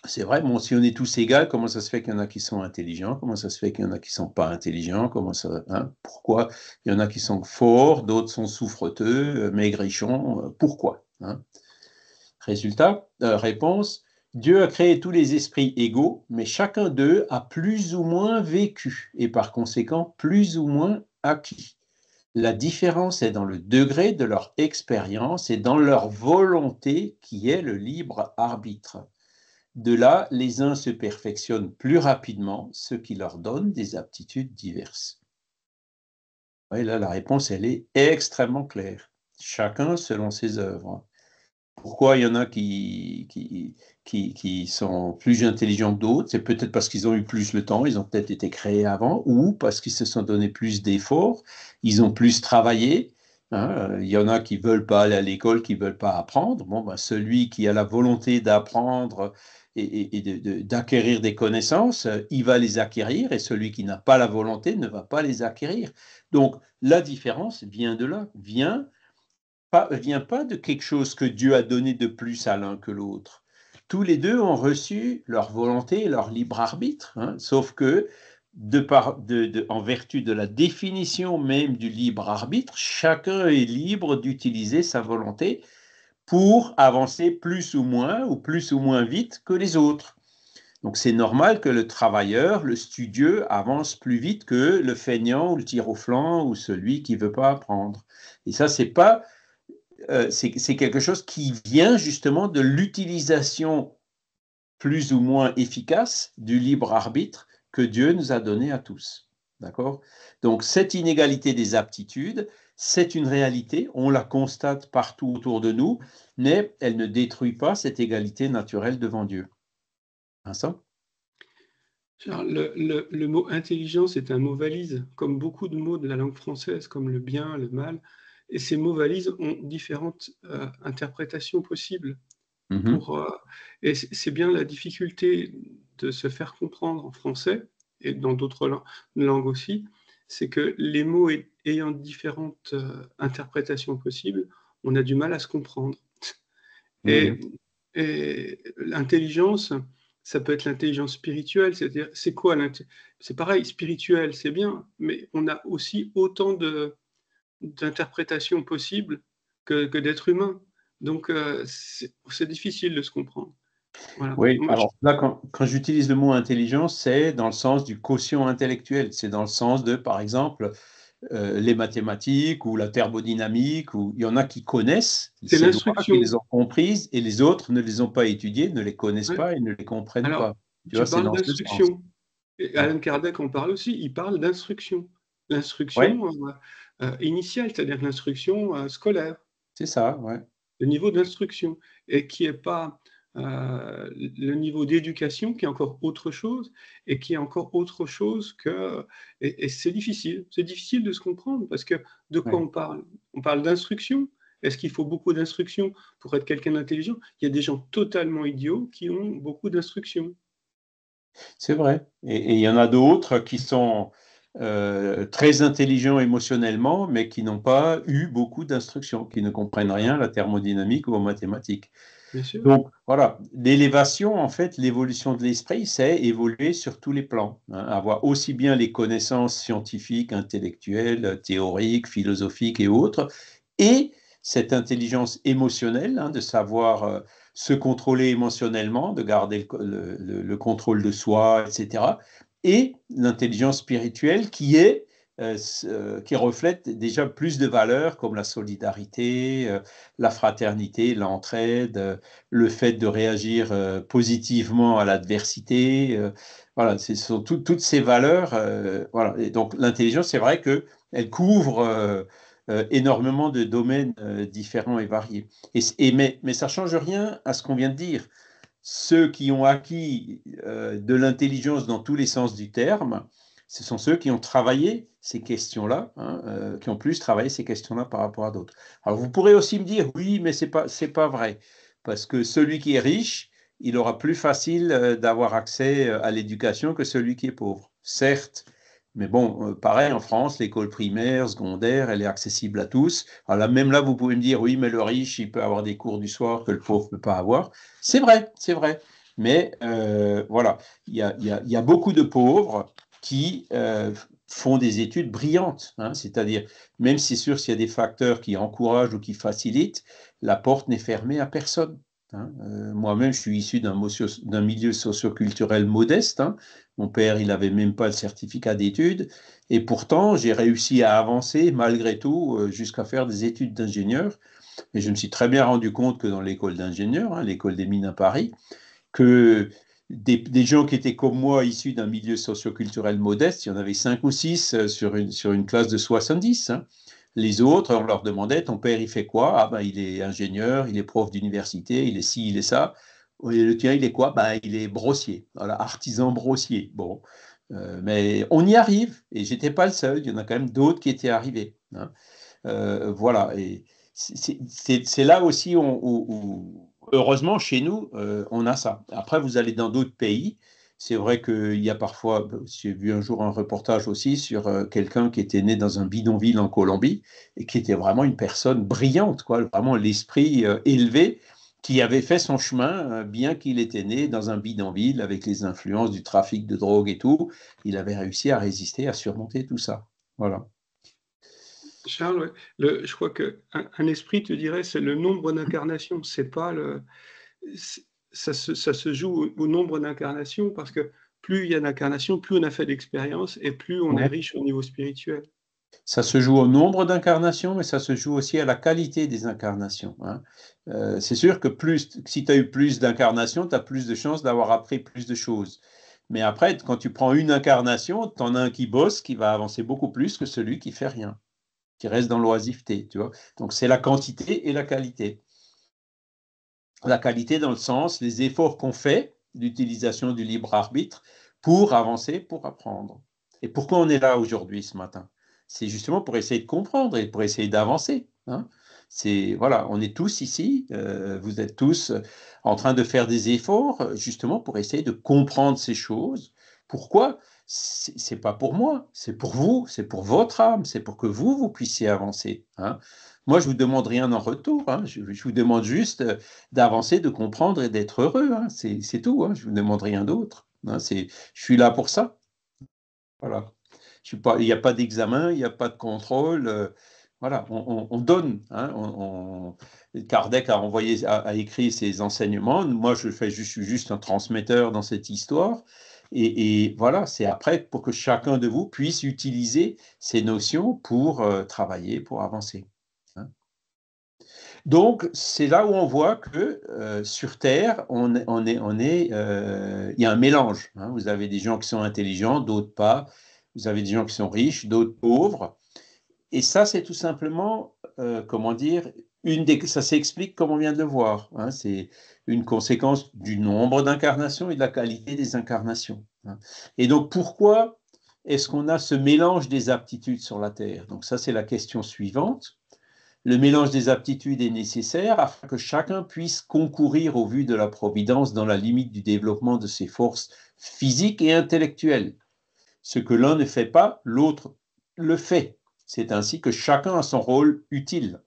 C'est vrai, bon, si on est tous égaux, comment ça se fait qu'il y en a qui sont intelligents? Comment ça se fait qu'il y en a qui ne sont pas intelligents? Comment ça, hein, Pourquoi il y en a qui sont forts, d'autres sont souffreteux, euh, maigrichons euh, Pourquoi hein? Résultat, euh, réponse, Dieu a créé tous les esprits égaux, mais chacun d'eux a plus ou moins vécu et par conséquent plus ou moins acquis La différence est dans le degré de leur expérience et dans leur volonté qui est le libre arbitre. De là, les uns se perfectionnent plus rapidement, ce qui leur donne des aptitudes diverses. Et là, la réponse, elle est extrêmement claire. Chacun selon ses œuvres. Pourquoi il y en a qui, qui, qui, sont plus intelligents que d'autres C'est peut-être parce qu'ils ont eu plus le temps, ils ont peut-être été créés avant, ou parce qu'ils se sont donné plus d'efforts, ils ont plus travaillé. Hein. Il y en a qui veulent pas aller à l'école, qui veulent pas apprendre. Bon, ben, celui qui a la volonté d'apprendre et, d'acquérir des connaissances, il va les acquérir et celui qui n'a pas la volonté ne va pas les acquérir. Donc la différence vient de là, vient pas, vient pas de quelque chose que Dieu a donné de plus à l'un que l'autre. Tous les deux ont reçu leur volonté et leur libre arbitre, hein, sauf que en vertu de la définition même du libre arbitre, chacun est libre d'utiliser sa volonté pour avancer plus ou moins ou plus ou moins vite que les autres. Donc c'est normal que le travailleur, le studieux, avance plus vite que le feignant ou le tir au flanc ou celui qui ne veut pas apprendre. Et ça, c'est pas, euh, c'est quelque chose qui vient justement de l'utilisation plus ou moins efficace du libre arbitre que Dieu nous a donné à tous. D'accord? Donc cette inégalité des aptitudes, c'est une réalité, on la constate partout autour de nous, mais elle ne détruit pas cette égalité naturelle devant Dieu. Vincent? Le, le, mot intelligence est un mot valise, comme beaucoup de mots de la langue française, comme le bien, le mal. Et ces mots valises ont différentes euh, interprétations possibles. Pour, euh, et c'est bien la difficulté de se faire comprendre en français et dans d'autres langues aussi, c'est que les mots ayant différentes euh, interprétations possibles, on a du mal à se comprendre. Et, l'intelligence, ça peut être l'intelligence spirituelle, c'est-à-dire, c'est quoi C'est pareil, spirituel, c'est bien, mais on a aussi autant de, d'interprétations possibles que, que d'êtres humains. Donc, euh, c'est difficile de se comprendre. Oui, alors là, quand, quand j'utilise le mot intelligence, c'est dans le sens du quotient intellectuel. C'est dans le sens de, par exemple, euh, les mathématiques ou la thermodynamique, ou il y en a qui connaissent ces lois, qui les ont comprises, et les autres ne les ont pas étudiées, ne les connaissent pas et ne les comprennent pas. Tu, tu parles d'instruction. Alain Kardec en parle aussi, il parle d'instruction. L'instruction euh, euh, initiale, c'est-à-dire l'instruction scolaire. C'est ça, ouais. Le niveau d'instruction, et qui n'est pas euh, le niveau d'éducation qui est encore autre chose et qui est encore autre chose que. Et, c'est difficile. C'est difficile de se comprendre parce que de quoi on parle? On parle d'instruction. Est-ce qu'il faut beaucoup d'instruction pour être quelqu'un d'intelligent? Il y a des gens totalement idiots qui ont beaucoup d'instruction. C'est vrai. Et, il y en a d'autres qui sont euh, très intelligents émotionnellement, mais qui n'ont pas eu beaucoup d'instruction, qui ne comprennent rien à la thermodynamique ou aux mathématiques. Donc voilà, l'élévation, en fait, l'évolution de l'esprit, c'est évoluer sur tous les plans, hein, avoir aussi bien les connaissances scientifiques, intellectuelles, théoriques, philosophiques et autres, et cette intelligence émotionnelle, hein, de savoir euh, se contrôler émotionnellement, de garder le, contrôle de soi, etc. Et l'intelligence spirituelle qui est euh, euh, qui reflètent déjà plus de valeurs comme la solidarité, euh, la fraternité, l'entraide, le fait de réagir positivement à l'adversité. voilà, ce sont toutes ces valeurs. voilà. Donc l'intelligence, c'est vrai qu'elle couvre énormément de domaines différents et variés. Et, mais, mais ça ne change rien à ce qu'on vient de dire. Ceux qui ont acquis de l'intelligence dans tous les sens du terme, ce sont ceux qui ont travaillé ces questions-là, hein, euh, qui ont plus travaillé ces questions-là par rapport à d'autres. Alors vous pourrez aussi me dire, oui, mais ce n'est pas, pas vrai, parce que celui qui est riche, il aura plus facile euh, d'avoir accès euh, à l'éducation que celui qui est pauvre. Certes, mais bon, pareil, en France, l'école primaire, secondaire, elle est accessible à tous. Alors même là, vous pouvez me dire, oui, mais le riche, il peut avoir des cours du soir que le pauvre ne peut pas avoir. C'est vrai, c'est vrai. Mais voilà, il y a, beaucoup de pauvres qui euh, font des études brillantes. Hein. C'est-à-dire, même si c'est sûr s'il y a des facteurs qui encouragent ou qui facilitent, la porte n'est fermée à personne. Hein. Euh, moi-même, je suis issu d'un milieu socioculturel modeste. Hein. Mon père, il n'avait même pas le certificat d'études. Et pourtant, j'ai réussi à avancer malgré tout euh, jusqu'à faire des études d'ingénieur. Et je me suis très bien rendu compte que dans l'école d'ingénieur, hein, l'école des mines à Paris, que des, gens qui étaient comme moi, issus d'un milieu socioculturel modeste, il y en avait cinq ou six euh, sur une, sur une classe de 70. Les autres, on leur demandait, ton père, il fait quoi? Ah ben, il est ingénieur, il est prof d'université, il est ci, il est ça. Et le tien, il est quoi? Ben, Il est brossier, artisan brossier. Bon, euh, mais on y arrive, et j'étais pas le seul, il y en a quand même d'autres qui étaient arrivés. Hein. Euh, voilà, et c'est là aussi où, heureusement, chez nous, euh, on a ça. Après, vous allez dans d'autres pays, c'est vrai qu'il y a parfois, j'ai vu un jour un reportage aussi sur euh, quelqu'un qui était né dans un bidonville en Colombie et qui était vraiment une personne brillante, quoi, vraiment l'esprit euh, élevé, qui avait fait son chemin, euh, bien qu'il était né dans un bidonville avec les influences du trafic de drogue et tout, il avait réussi à résister, à surmonter tout ça. Voilà. Charles, je crois qu'un un esprit, te dirais, c'est le nombre d'incarnations, c'est pas le ça se, joue au, nombre d'incarnations parce que plus il y a d'incarnations, plus on a fait d'expériences et plus on est riche au niveau spirituel. Ça se joue au nombre d'incarnations, mais ça se joue aussi à la qualité des incarnations. Hein. Euh, c'est sûr que plus, si tu as eu plus d'incarnations, tu as plus de chances d'avoir appris plus de choses. Mais après, quand tu prends une incarnation, tu en as un qui bosse, qui va avancer beaucoup plus que celui qui fait rien, qui reste dans l'oisiveté. Tu vois Donc c'est la quantité et la qualité la qualité dans le sens, les efforts qu'on fait d'utilisation du libre arbitre pour avancer, pour apprendre. Et pourquoi on est là aujourd'hui ce matin? C'est justement pour essayer de comprendre et pour essayer d'avancer. Hein. c'est voilà, on est tous ici, euh, vous êtes tous en train de faire des efforts justement pour essayer de comprendre ces choses. Pourquoi? C'est pas pour moi, c'est pour vous, c'est pour votre âme, c'est pour que vous vous puissiez avancer. Hein. Moi, je vous demande rien en retour. Hein. Je, vous demande juste euh, d'avancer, de comprendre et d'être heureux. Hein. C'est tout. Je vous demande rien d'autre. Je suis là pour ça. Voilà. il n'y a pas d'examen, il n'y a pas de contrôle. Euh, voilà, on, donne. Kardec a, envoyé, a, écrit ses enseignements. Moi, je, fais, je suis juste un transmetteur dans cette histoire. Et, voilà, c'est après pour que chacun de vous puisse utiliser ces notions pour euh, travailler, pour avancer. Donc, c'est là où on voit que euh, sur Terre, on, est, euh, il y a un mélange. Hein. Vous avez des gens qui sont intelligents, d'autres pas. Vous avez des gens qui sont riches, d'autres pauvres. Et ça, c'est tout simplement, comment dire, une des, ça s'explique comme on vient de le voir. Hein. c'est une conséquence du nombre d'incarnations et de la qualité des incarnations. Hein. Et donc, pourquoi est-ce qu'on a ce mélange des aptitudes sur la Terre? Donc, ça, c'est la question suivante. Le mélange des aptitudes est nécessaire afin que chacun puisse concourir au vu de la Providence dans la limite du développement de ses forces physiques et intellectuelles. Ce que l'un ne fait pas, l'autre le fait. C'est ainsi que chacun a son rôle utile.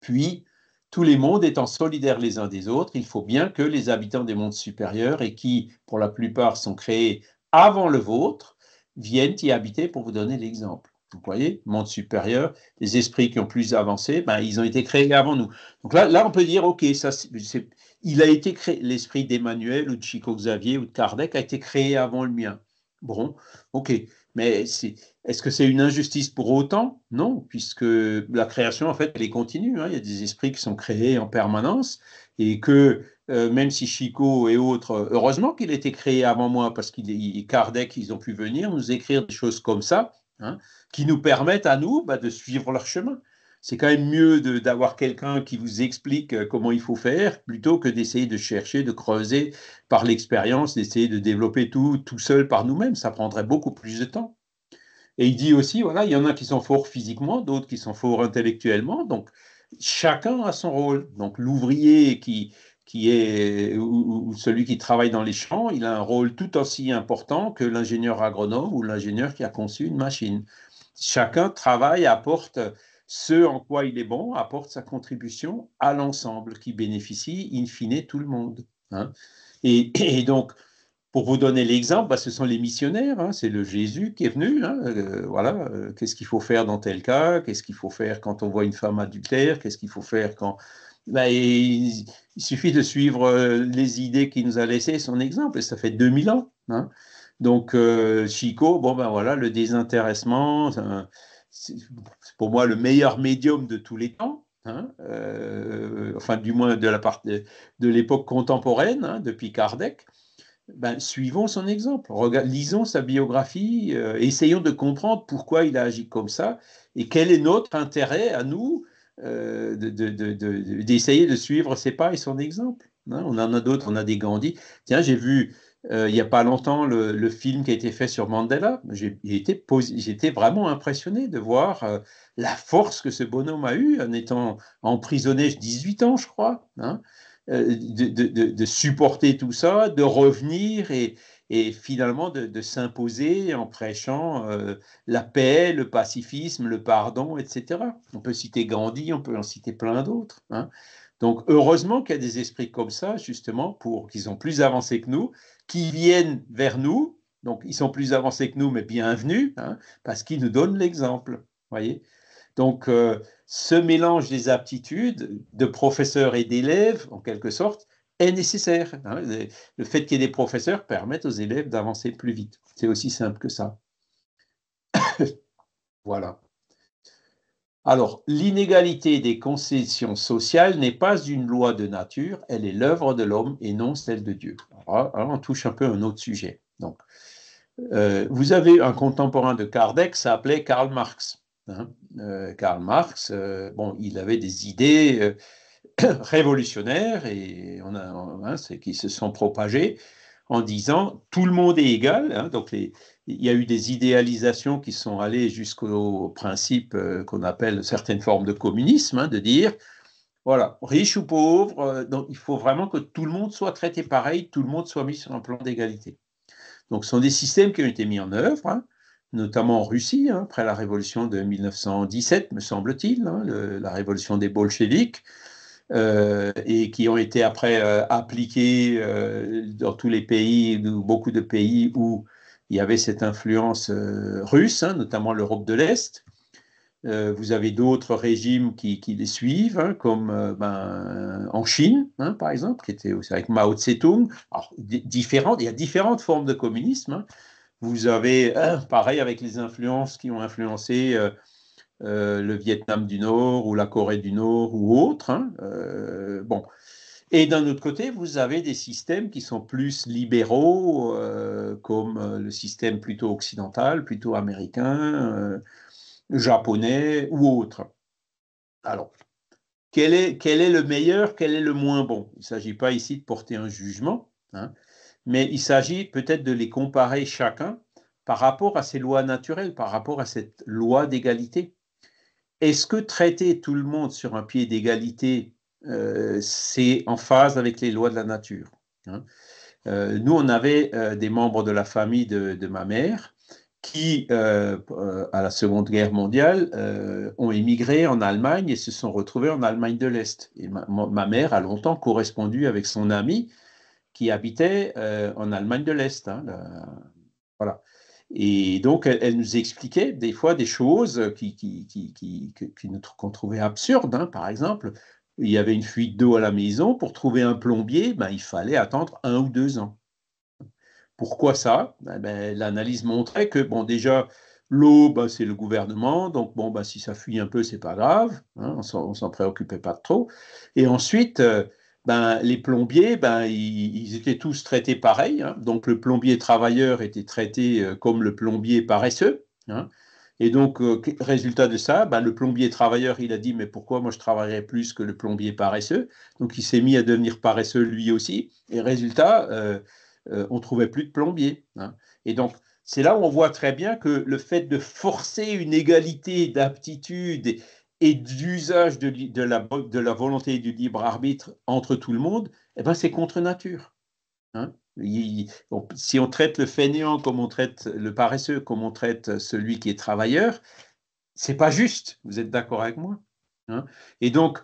Puis, tous les mondes étant solidaires les uns des autres, il faut bien que les habitants des mondes supérieurs, et qui, pour la plupart, sont créés avant le vôtre, viennent y habiter pour vous donner l'exemple. Vous voyez, monde supérieur, les esprits qui ont plus avancé, ben, ils ont été créés avant nous. Donc là, là on peut dire, OK, ça, il a été créé, l'esprit d'Emmanuel ou de Chico Xavier ou de Kardec a été créé avant le mien. Bon, OK. Mais est-ce que c'est une injustice pour autant? Non, puisque la création, en fait, elle est continue. Hein. Il y a des esprits qui sont créés en permanence et que euh, même si Chico et autres, heureusement qu'il a été créé avant moi, parce qu'il Kardec, ils ont pu venir nous écrire des choses comme ça, Hein, qui nous permettent à nous bah, de suivre leur chemin. C'est quand même mieux d'avoir quelqu'un qui vous explique euh, comment il faut faire plutôt que d'essayer de chercher, de creuser par l'expérience, d'essayer de développer tout tout seul par nous-mêmes. Ça prendrait beaucoup plus de temps. Et il dit aussi, voilà, il y en a qui sont forts physiquement, d'autres qui sont forts intellectuellement. Donc, chacun a son rôle. Donc, l'ouvrier qui, qui est ou, celui qui travaille dans les champs, il a un rôle tout aussi important que l'ingénieur agronome ou l'ingénieur qui a conçu une machine. Chacun travaille, apporte ce en quoi il est bon, apporte sa contribution à l'ensemble qui bénéficie in fine tout le monde. Hein. Et, donc, pour vous donner l'exemple, bah, ce sont les missionnaires, hein. c'est le Jésus qui est venu. Hein. Euh, voilà, euh, qu'est-ce qu'il faut faire dans tel cas Qu'est-ce qu'il faut faire quand on voit une femme adultère Qu'est-ce qu'il faut faire quand ben, il, suffit de suivre euh, les idées qu'il nous a laissées, son exemple, et ça fait 2000 ans. Donc, Chico, bon ben voilà, le désintéressement, pour moi le meilleur médium de tous les temps. Hein, euh, enfin du moins de la part de, l'époque contemporaine, hein, depuis Kardec, ben, suivons son exemple, lisons sa biographie, essayons de comprendre pourquoi il a agi comme ça et quel est notre intérêt à nous euh, d'essayer de, suivre ses pas et son exemple. Hein. on en a d'autres, on a des Gandhi. Tiens, j'ai vu euh, il n'y a pas longtemps le, film qui a été fait sur Mandela. J'étais vraiment impressionné de voir euh, la force que ce bonhomme a eue en étant emprisonné 18 ans, je crois, hein, de, supporter tout ça, de revenir et, et finalement de, s'imposer en prêchant euh, la paix, le pacifisme, le pardon, etc. On peut citer Gandhi, on peut en citer plein d'autres. Hein. Donc heureusement qu'il y a des esprits comme ça, justement, pour qu'ils sont plus avancés que nous, qui viennent vers nous. Donc ils sont plus avancés que nous, mais bienvenus, hein, parce qu'ils nous donnent l'exemple. Voyez. Donc euh, ce mélange des aptitudes de professeurs et d'élèves, en quelque sorte, est nécessaire. Hein. Le fait qu'il y ait des professeurs permet aux élèves d'avancer plus vite. C'est aussi simple que ça. voilà. Alors, l'inégalité des concessions sociales n'est pas une loi de nature, elle est l'œuvre de l'homme et non celle de Dieu. Alors, on touche un peu un autre sujet. Donc, euh, vous avez un contemporain de Kardec, s'appelait Karl Marx. Hein. Euh, Karl Marx, euh, bon, il avait des idées révolutionnaires et hein, qui se sont propagés en disant tout le monde est égal. Hein, donc il y a eu des idéalisations qui sont allées jusqu'au principe euh, qu'on appelle certaines formes de communisme, hein, de dire voilà, riche ou pauvre, euh, donc il faut vraiment que tout le monde soit traité pareil, tout le monde soit mis sur un plan d'égalité. Donc ce sont des systèmes qui ont été mis en œuvre, notamment en Russie, après la révolution de 1917, me semble-t-il, la révolution des bolcheviks. Euh, et qui ont été après euh, appliqués euh, dans tous les pays, beaucoup de pays où il y avait cette influence russe, hein, notamment l'Europe de l'Est. vous avez d'autres régimes qui, les suivent, hein, comme ben, en Chine, hein, par exemple, qui était aussi avec Mao Tse-tung. Alors, différentes, il y a différentes formes de communisme. Vous avez, pareil, avec les influences qui ont influencé euh, le Vietnam du Nord ou la Corée du Nord ou autre. Hein, euh, bon. Et d'un autre côté, vous avez des systèmes qui sont plus libéraux, euh, comme le système plutôt occidental, plutôt américain, japonais ou autre. Alors, quel est, le meilleur, quel est le moins bon? Il ne s'agit pas ici de porter un jugement, hein, mais il s'agit peut-être de les comparer chacun par rapport à ces lois naturelles, par rapport à cette loi d'égalité. Est-ce que traiter tout le monde sur un pied d'égalité, euh, c'est en phase avec les lois de la nature hein? euh, Nous, on avait euh, des membres de la famille de, ma mère qui, à la Seconde Guerre mondiale, ont émigré en Allemagne et se sont retrouvés en Allemagne de l'Est. Et ma, mère a longtemps correspondu avec son ami qui habitait en Allemagne de l'Est. Hein, voilà. Et donc, elle, nous expliquait des fois des choses qui, qui, qui, qu'on trouvait absurdes. Hein. Par exemple, il y avait une fuite d'eau à la maison. Pour trouver un plombier, ben, il fallait attendre un ou deux ans. Pourquoi ça? Ben, ben L'analyse montrait que, bon, déjà, l'eau, ben, c'est le gouvernement. Donc, bon, ben, si ça fuit un peu, c'est pas grave. Hein, on s'en préoccupait pas trop. Et ensuite, euh, ben, les plombiers, ben, ils, étaient tous traités pareil. Hein. Donc le plombier travailleur était traité euh, comme le plombier paresseux. Hein. Et donc, euh, résultat de ça, ben, le plombier travailleur, il a dit, mais pourquoi moi je travaillerais plus que le plombier paresseux? Donc il s'est mis à devenir paresseux lui aussi. Et résultat, euh, on trouvait plus de plombiers. Hein. Et donc, c'est là où on voit très bien que le fait de forcer une égalité d'aptitude et d'usage de, de, la, de volonté du libre arbitre entre tout le monde, eh ben c'est contre nature. Hein. si on traite le fainéant comme on traite le paresseux, comme on traite celui qui est travailleur, c'est pas juste. Vous êtes d'accord avec moi hein. Et donc,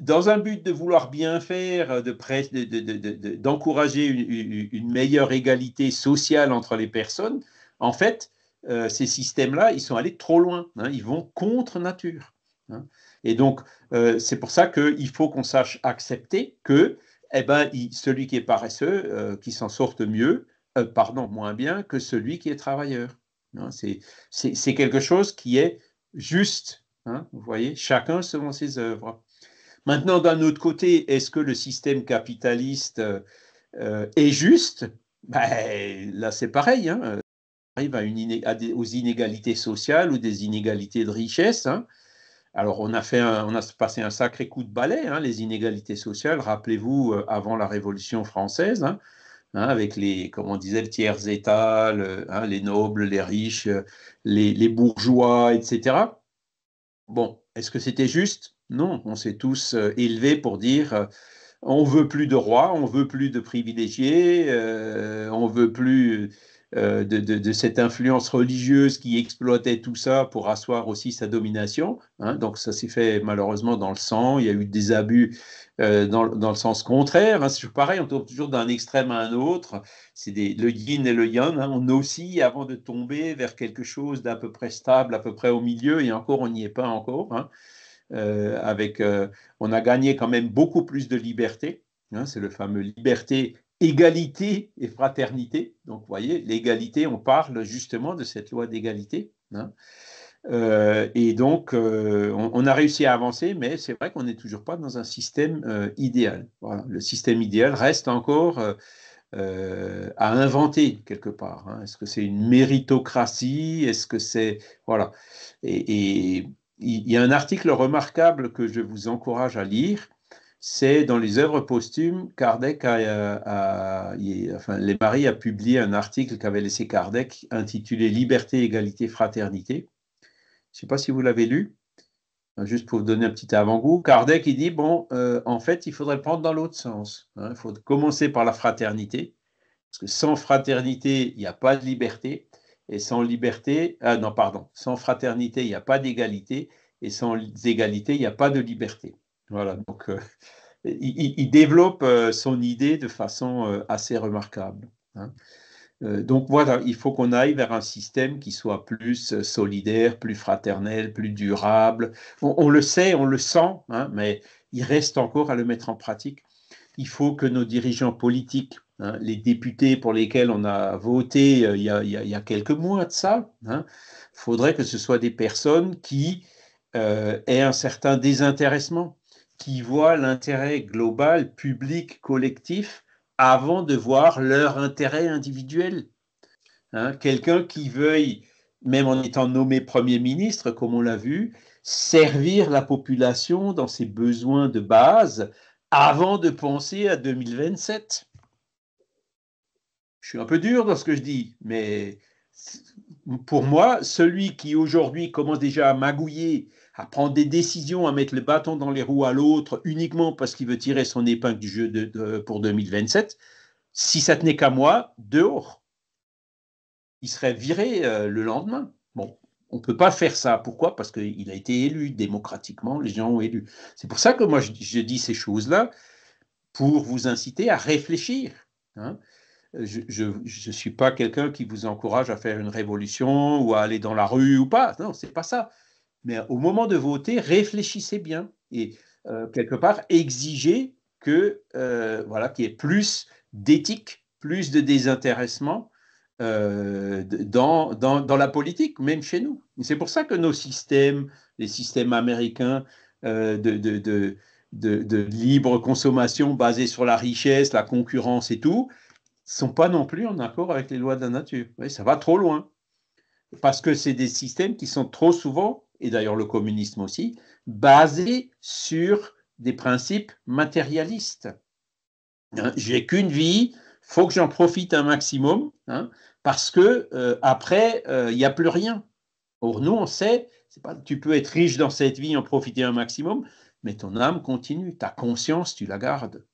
dans un but de vouloir bien faire, d'encourager de, une, une, meilleure égalité sociale entre les personnes, en fait, euh, ces systèmes-là, ils sont allés trop loin. Hein. ils vont contre nature. Hein. Et donc, euh, c'est pour ça qu'il faut qu'on sache accepter que eh ben, celui qui est paresseux, euh, qui s'en sorte mieux, euh, pardon, moins bien que celui qui est travailleur. Hein. c'est quelque chose qui est juste. Hein, vous voyez, chacun selon ses œuvres. Maintenant, d'un autre côté, est-ce que le système capitaliste est juste? Ben, Là, c'est pareil. Hein. On arrive à une, aux inégalités sociales ou des inégalités de richesse. Alors, on a, fait on a passé un sacré coup de balai, hein, les inégalités sociales. Rappelez-vous, euh, avant la Révolution française, hein, hein, avec les, comme on disait, le tiers état, les nobles, les riches, euh, les, bourgeois, etc. Bon, est-ce que c'était juste? Non, on s'est tous euh, élevés pour dire on veut plus de rois, on veut plus de privilégiés, on veut plus euh, de, cette influence religieuse qui exploitait tout ça pour asseoir aussi sa domination. Hein. donc ça s'est fait malheureusement dans le sang, il y a eu des abus euh, dans, le sens contraire. Hein. pareil, on tombe toujours d'un extrême à un autre. C'est le yin et le yang. Hein. on oscille avant de tomber vers quelque chose d'à peu près stable, à peu près au milieu, et encore on n'y est pas encore. Euh, avec, on a gagné quand même beaucoup plus de liberté. c'est le fameux liberté égalité et fraternité. Donc, vous voyez, l'égalité, on parle justement de cette loi d'égalité. Hein. Euh, et donc, euh, on, a réussi à avancer, mais c'est vrai qu'on n'est toujours pas dans un système euh, idéal. Le système idéal reste encore à inventer quelque part. Hein. Est-ce que c'est une méritocratie? Est-ce que c'est... Voilà. et il y a un article remarquable que je vous encourage à lire c'est dans les œuvres posthumes, Kardec a, enfin, les maris a publié un article qu'avait laissé Kardec intitulé Liberté, égalité, fraternité. Je ne sais pas si vous l'avez lu, juste pour vous donner un petit avant-goût. Kardec, dit, bon, euh, en fait, il faudrait prendre dans l'autre sens. Hein. Il faut commencer par la fraternité, parce que sans fraternité, il n'y a pas de liberté, et sans liberté, ah non, pardon, sans fraternité, il n'y a pas d'égalité, et sans égalité, il n'y a pas de liberté. Voilà, donc euh, il, développe euh, son idée de façon euh, assez remarquable. Hein. donc voilà, il faut qu'on aille vers un système qui soit plus solidaire, plus fraternel, plus durable. On, le sait, on le sent, hein, mais il reste encore à le mettre en pratique. Il faut que nos dirigeants politiques, hein, les députés pour lesquels on a voté il, y a, quelques mois de ça, il faudrait que ce soit des personnes qui aient un certain désintéressement qui voient l'intérêt global, public, collectif, avant de voir leur intérêt individuel. Hein, quelqu'un qui veuille, même en étant nommé Premier ministre, comme on l'a vu, servir la population dans ses besoins de base avant de penser à 2027. Je suis un peu dur dans ce que je dis, mais pour moi, celui qui aujourd'hui commence déjà à magouiller à prendre des décisions, à mettre le bâton dans les roues à l'autre uniquement parce qu'il veut tirer son épingle du jeu pour 2027, si ça tenait qu'à moi, dehors. Il serait viré euh, le lendemain. Bon, on ne peut pas faire ça. Pourquoi? Parce qu'il a été élu démocratiquement, les gens ont élu. C'est pour ça que moi je, dis ces choses-là, pour vous inciter à réfléchir. Hein. Je ne suis pas quelqu'un qui vous encourage à faire une révolution ou à aller dans la rue ou pas. Non, c'est pas ça. Mais au moment de voter, réfléchissez bien et euh, quelque part exigez que euh, voilà qu'il y ait plus d'éthique, plus de désintéressement euh, dans, dans, la politique, même chez nous. C'est pour ça que nos systèmes, les systèmes américains de, de, de, libre consommation basés sur la richesse, la concurrence et tout, sont pas non plus en accord avec les lois de la nature. ça va trop loin. Parce que c'est des systèmes qui sont trop souvent et d'ailleurs le communisme aussi, basé sur des principes matérialistes. Hein, j'ai qu'une vie, faut que j'en profite un maximum, hein, parce que euh, après, il euh, n'y a plus rien. Or, nous, on sait, tu peux être riche dans cette vie, en profiter un maximum, mais ton âme continue, ta conscience, tu la gardes.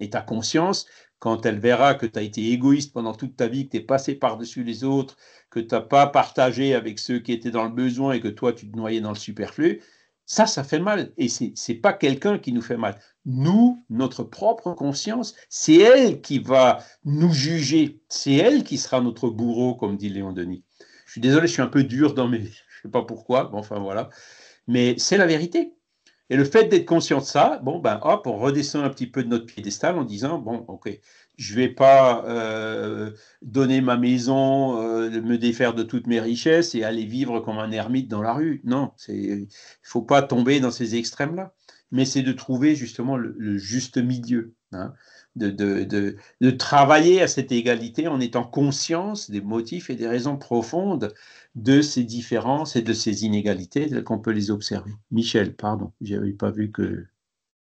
Et ta conscience, quand elle verra que tu as été égoïste pendant toute ta vie, que tu es passé par-dessus les autres, que tu n'as pas partagé avec ceux qui étaient dans le besoin et que toi, tu te noyais dans le superflu, ça, ça fait mal. Et ce n'est pas quelqu'un qui nous fait mal. Nous, notre propre conscience, c'est elle qui va nous juger. C'est elle qui sera notre bourreau, comme dit Léon Denis. Je suis désolé, je suis un peu dur dans mes... Je ne sais pas pourquoi, mais enfin voilà. Mais c'est la vérité. Et le fait d'être conscient de ça, bon, ben hop, on redescend un petit peu de notre piédestal en disant, bon, ok, je ne vais pas euh, donner ma maison, euh, me défaire de toutes mes richesses et aller vivre comme un ermite dans la rue. Non, il ne faut pas tomber dans ces extrêmes-là. Mais c'est de trouver justement le, juste milieu. Hein, de, de, de, travailler à cette égalité en étant conscience des motifs et des raisons profondes de ces différences et de ces inégalités telles qu'on peut les observer. Michel, pardon, je n'avais pas vu que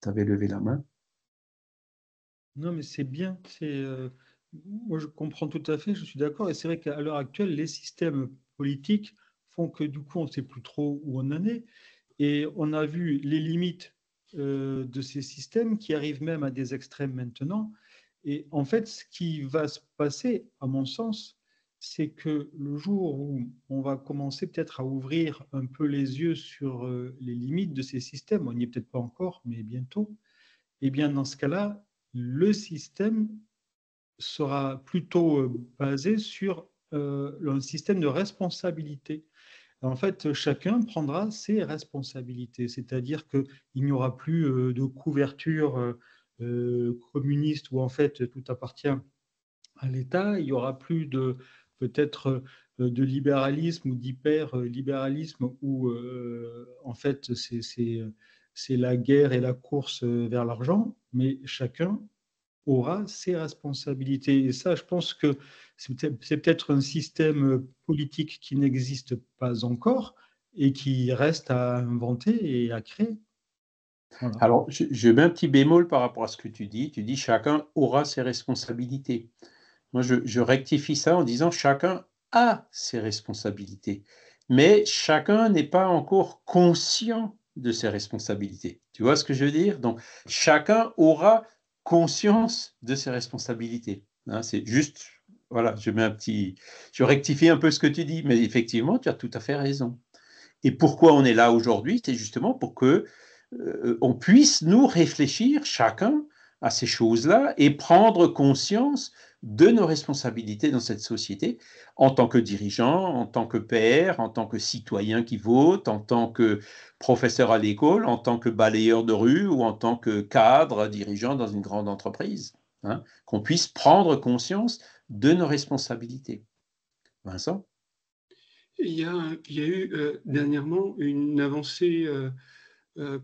tu avais levé la main. Non, mais c'est bien. Euh, moi, je comprends tout à fait, je suis d'accord. Et c'est vrai qu'à l'heure actuelle, les systèmes politiques font que du coup, on ne sait plus trop où on en est. Et on a vu les limites euh, de ces systèmes qui arrivent même à des extrêmes maintenant. Et en fait, ce qui va se passer, à mon sens, c'est que le jour où on va commencer peut-être à ouvrir un peu les yeux sur euh, les limites de ces systèmes, on n'y est peut-être pas encore, mais bientôt, eh bien dans ce cas-là, le système sera plutôt euh, basé sur euh, un système de responsabilité. En fait, chacun prendra ses responsabilités, c'est-à-dire qu'il n'y aura plus de couverture communiste où en fait tout appartient à l'État, il n'y aura plus de peut-être de libéralisme ou d'hyper-libéralisme où en fait c'est la guerre et la course euh, vers l'argent, mais chacun aura ses responsabilités. Et ça, je pense que c'est peut-être un système euh, politique qui n'existe pas encore et qui reste à inventer et à créer. Alors, je, mets un petit bémol par rapport à ce que tu dis. Tu dis chacun aura ses responsabilités. Moi, je, rectifie ça en disant chacun a ses responsabilités. Mais chacun n'est pas encore conscient de ses responsabilités. Tu vois ce que je veux dire? Donc, chacun aura conscience de ses responsabilités. Hein, c'est juste, voilà, je mets un petit, je rectifie un peu ce que tu dis, mais effectivement, tu as tout à fait raison. Et pourquoi on est là aujourd'hui? C'est justement pour que euh, on puisse nous réfléchir chacun à ces choses-là et prendre conscience de nos responsabilités dans cette société en tant que dirigeant, en tant que père, en tant que citoyen qui vote, en tant que professeur à l'école, en tant que balayeur de rue ou en tant que cadre dirigeant dans une grande entreprise. Hein, qu'on puisse prendre conscience de nos responsabilités. Vincent? Il y, a, eu euh, dernièrement une avancée, euh, euh,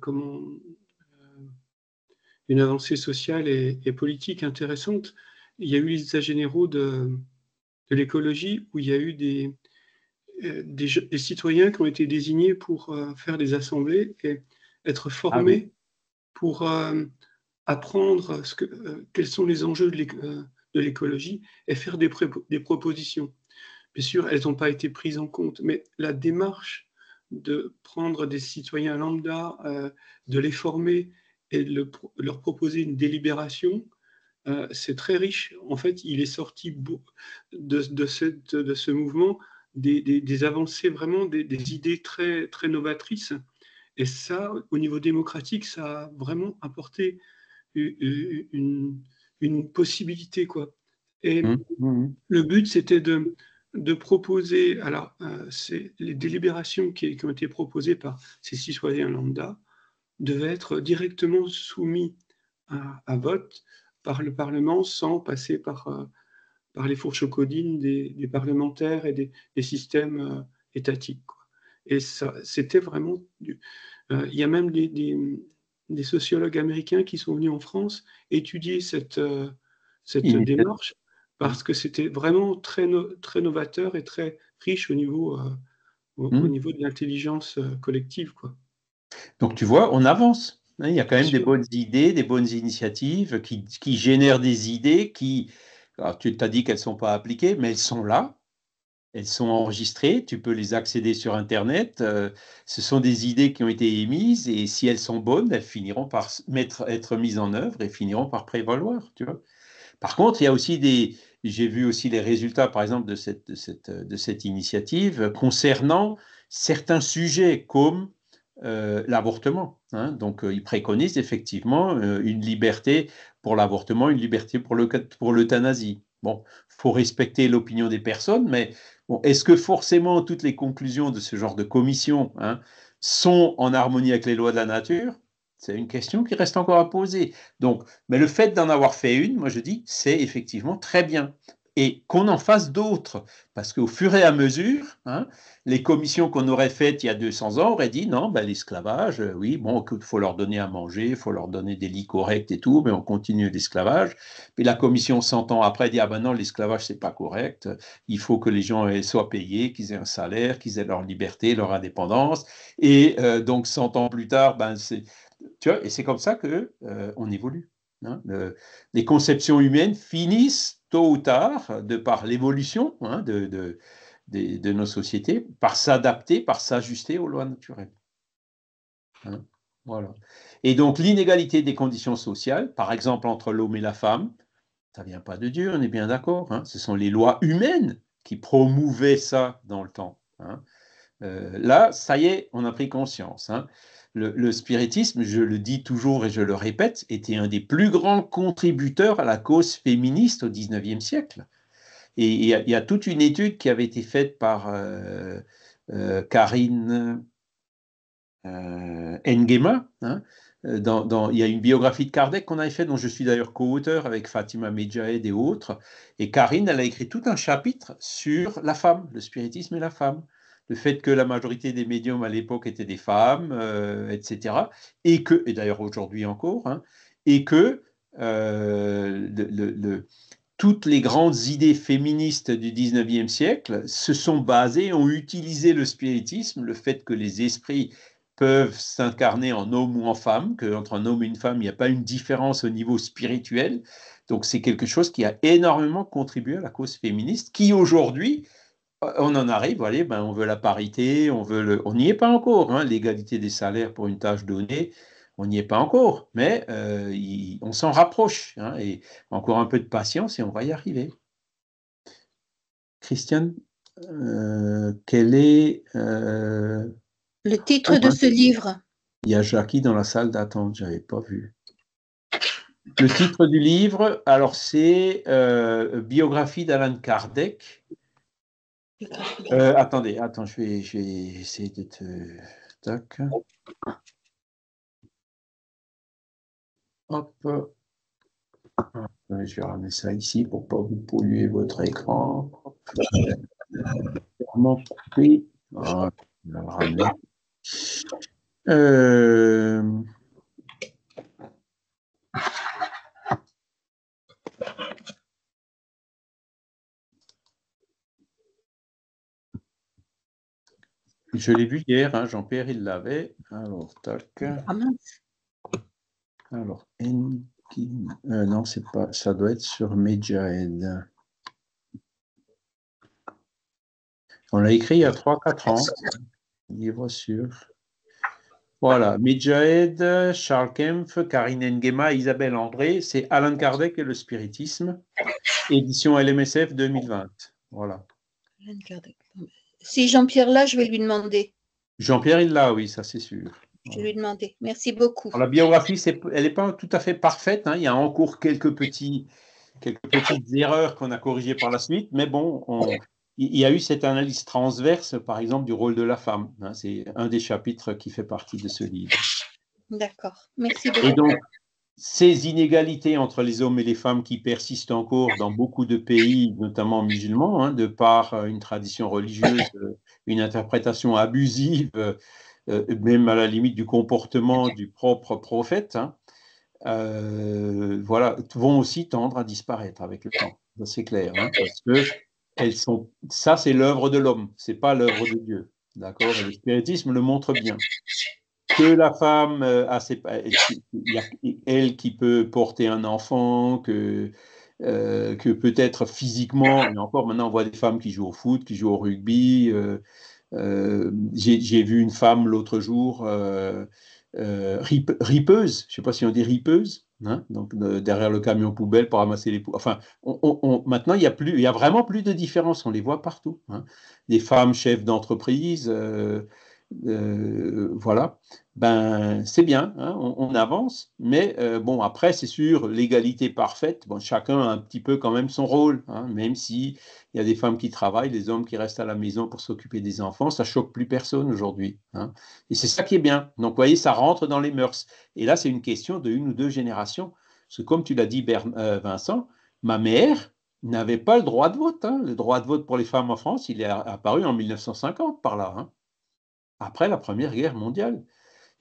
une avancée sociale et, politique intéressante il y a eu les états généraux de, l'écologie où il y a eu des, euh, des, citoyens qui ont été désignés pour euh, faire des assemblées et être formés ah pour euh, apprendre ce que, quels sont les enjeux de l'écologie et faire des, des, propositions. Bien sûr, elles n'ont pas été prises en compte, mais la démarche de prendre des citoyens lambda, de les former et de leur proposer une délibération, euh, c'est très riche. En fait, il est sorti de, de, cette, de ce mouvement des, des, avancées, vraiment des, des, idées très, très novatrices. Et ça, au niveau démocratique, ça a vraiment apporté une, une possibilité. Quoi. Et mmh, mmh. le but, c'était de, de proposer, alors, euh, c'est les délibérations qui, qui, ont été proposées par ces citoyens lambda devaient être directement soumis à, à vote par le Parlement sans passer par, euh, par les fourches codines des, des parlementaires et des, des systèmes euh, étatiques. Et ça, c'était vraiment. Du... Euh, il y a même des, des, sociologues américains qui sont venus en France étudier cette, cette démarche parce que c'était vraiment très, très novateur et très riche au niveau, au, au, mmh. niveau de l'intelligence collective. Quoi. Donc tu vois, on avance. Hein, il y a quand même des bonnes idées, des bonnes initiatives qui, qui génèrent des idées qui, alors tu t'as dit qu'elles ne sont pas appliquées, mais elles sont là, elles sont enregistrées, tu peux les accéder sur Internet. Euh, ce sont des idées qui ont été émises et si elles sont bonnes, elles finiront par mettre, être mises en œuvre et finiront par prévaloir. Tu vois. Par contre, il y a aussi des, j'ai vu aussi les résultats, par exemple, de cette, de cette, de cette initiative concernant certains sujets comme euh, l'avortement. Hein. Donc, euh, il préconise effectivement euh, une liberté pour l'avortement, une liberté pour l'euthanasie. bon, faut respecter l'opinion des personnes, mais est-ce que forcément toutes les conclusions de ce genre de commission hein, sont en harmonie avec les lois de la nature? C'est une question qui reste encore à poser. Donc, mais le fait d'en avoir fait une, moi je dis, c'est effectivement très bien et qu'on en fasse d'autres. Parce qu'au fur et à mesure, hein, les commissions qu'on aurait faites il y a 200 ans auraient dit non, ben, l'esclavage, euh, oui, bon, il faut leur donner à manger, il faut leur donner des lits corrects et tout, mais on continue l'esclavage. Puis la commission 100 ans après dit ah ben non, l'esclavage, c'est pas correct, il faut que les gens soient payés, qu'ils aient un salaire, qu'ils aient leur liberté, leur indépendance. Et euh, donc 100 ans plus tard, ben, c'est. Tu vois, et c'est comme ça qu'on euh, on évolue. Hein. les conceptions humaines finissent tôt ou tard, de par l'évolution hein, de, nos sociétés, par s'adapter, par s'ajuster aux lois naturelles. Hein, voilà. Et donc l'inégalité des conditions sociales, par exemple entre l'homme et la femme, ça vient pas de Dieu, on est bien d'accord. Ce sont les lois humaines qui promouvaient ça dans le temps. Euh, là, ça y est, on a pris conscience le, spiritisme, je le dis toujours et je le répète, était un des plus grands contributeurs à la cause féministe au XIXe siècle. Et il y, a, toute une étude qui avait été faite par euh, euh, Karine euh, Ngema. Hein, dans, il y a une biographie de Kardec qu'on avait faite, dont je suis d'ailleurs co-auteur avec Fatima Medjahed et autres. Et Karine, elle a écrit tout un chapitre sur la femme, le spiritisme et la femme le fait que la majorité des médiums à l'époque étaient des femmes, euh, etc. Et que, et d'ailleurs aujourd'hui encore, hein, et que euh, toutes les grandes idées féministes du 19e siècle se sont basées, ont utilisé le spiritisme, le fait que les esprits peuvent s'incarner en homme ou en femme, qu'entre un homme et une femme, il n'y a pas une différence au niveau spirituel. Donc c'est quelque chose qui a énormément contribué à la cause féministe, qui aujourd'hui on en arrive, ben on veut la parité, on veut le, on n'y est pas encore, hein, l'égalité des salaires pour une tâche donnée, on n'y est pas encore, mais euh, on s'en rapproche, hein, et encore un peu de patience et on va y arriver. Christiane, euh, quel est euh, le titre de ce livre Il y a Jackie dans la salle d'attente, j'avais pas vu. Le titre du livre, alors c'est Biographie d'Alan Kardec, euh, attendez, attends, je vais, essayer de te. Tac. Hop. Je vais ramener ça ici pour ne pas vous polluer votre écran. Euh... Je l'ai vu hier, hein, Jean-Pierre, il l'avait. Alors, tac. Ah, Alors, euh, non, c'est pas. Ça doit être sur Medjahed. On l'a écrit il y a 3-4 ans. Livre sur. Voilà, Medjahed, Charles Kempf, Karine Ngema, Isabelle André, c'est Alain Kardec et le spiritisme, édition LMSF 2020. Voilà. Alain Kardec. Si Jean-Pierre là, je vais lui demander. Jean-Pierre, il l'a, oui, ça c'est sûr. Je vais lui demander. Merci beaucoup. la biographie, elle n'est pas tout à fait parfaite. Hein. Il y a encore quelques, petits, quelques petites erreurs qu'on a corrigées par la suite. Mais bon, il y a eu cette analyse transverse, par exemple, du rôle de la femme. Hein. C'est un des chapitres qui fait partie de ce livre. D'accord. Merci beaucoup ces inégalités entre les hommes et les femmes qui persistent encore dans beaucoup de pays, notamment musulmans, hein, de par euh, une tradition religieuse, euh, une interprétation abusive, euh, même à la limite du comportement du propre prophète, hein, voilà, vont aussi tendre à disparaître avec le temps. C'est clair, hein, parce que elles sont, ça c'est l'œuvre de l'homme, c'est pas l'œuvre de Dieu, d'accord. Le spiritisme le montre bien que la femme euh, a ses, elle qui peut porter un enfant, que, euh, que peut-être physiquement, et encore maintenant on voit des femmes qui jouent au foot, qui jouent au rugby. Euh, j'ai vu une femme l'autre jour ripeuse, je ne sais pas si on dit ripeuse, hein, donc derrière le camion poubelle pour ramasser les poubelles. Enfin, maintenant il y a y a vraiment plus de différence, on les voit partout. Hein. Des femmes chefs d'entreprise euh, voilà, ben c'est bien, hein, on, avance, mais euh, bon, après, c'est sûr, l'égalité parfaite, bon, chacun a un petit peu quand même son rôle, hein, même si il y a des femmes qui travaillent, des hommes qui restent à la maison pour s'occuper des enfants, ça choque plus personne aujourd'hui. Hein. et c'est ça qui est bien. Donc, vous voyez, ça rentre dans les mœurs. Et là, c'est une question de une ou deux générations. Parce que, comme tu l'as dit, euh, Vincent, ma mère n'avait pas le droit de vote. Le droit de vote pour les femmes en France, il est apparu en 1950 par là après la Première Guerre mondiale.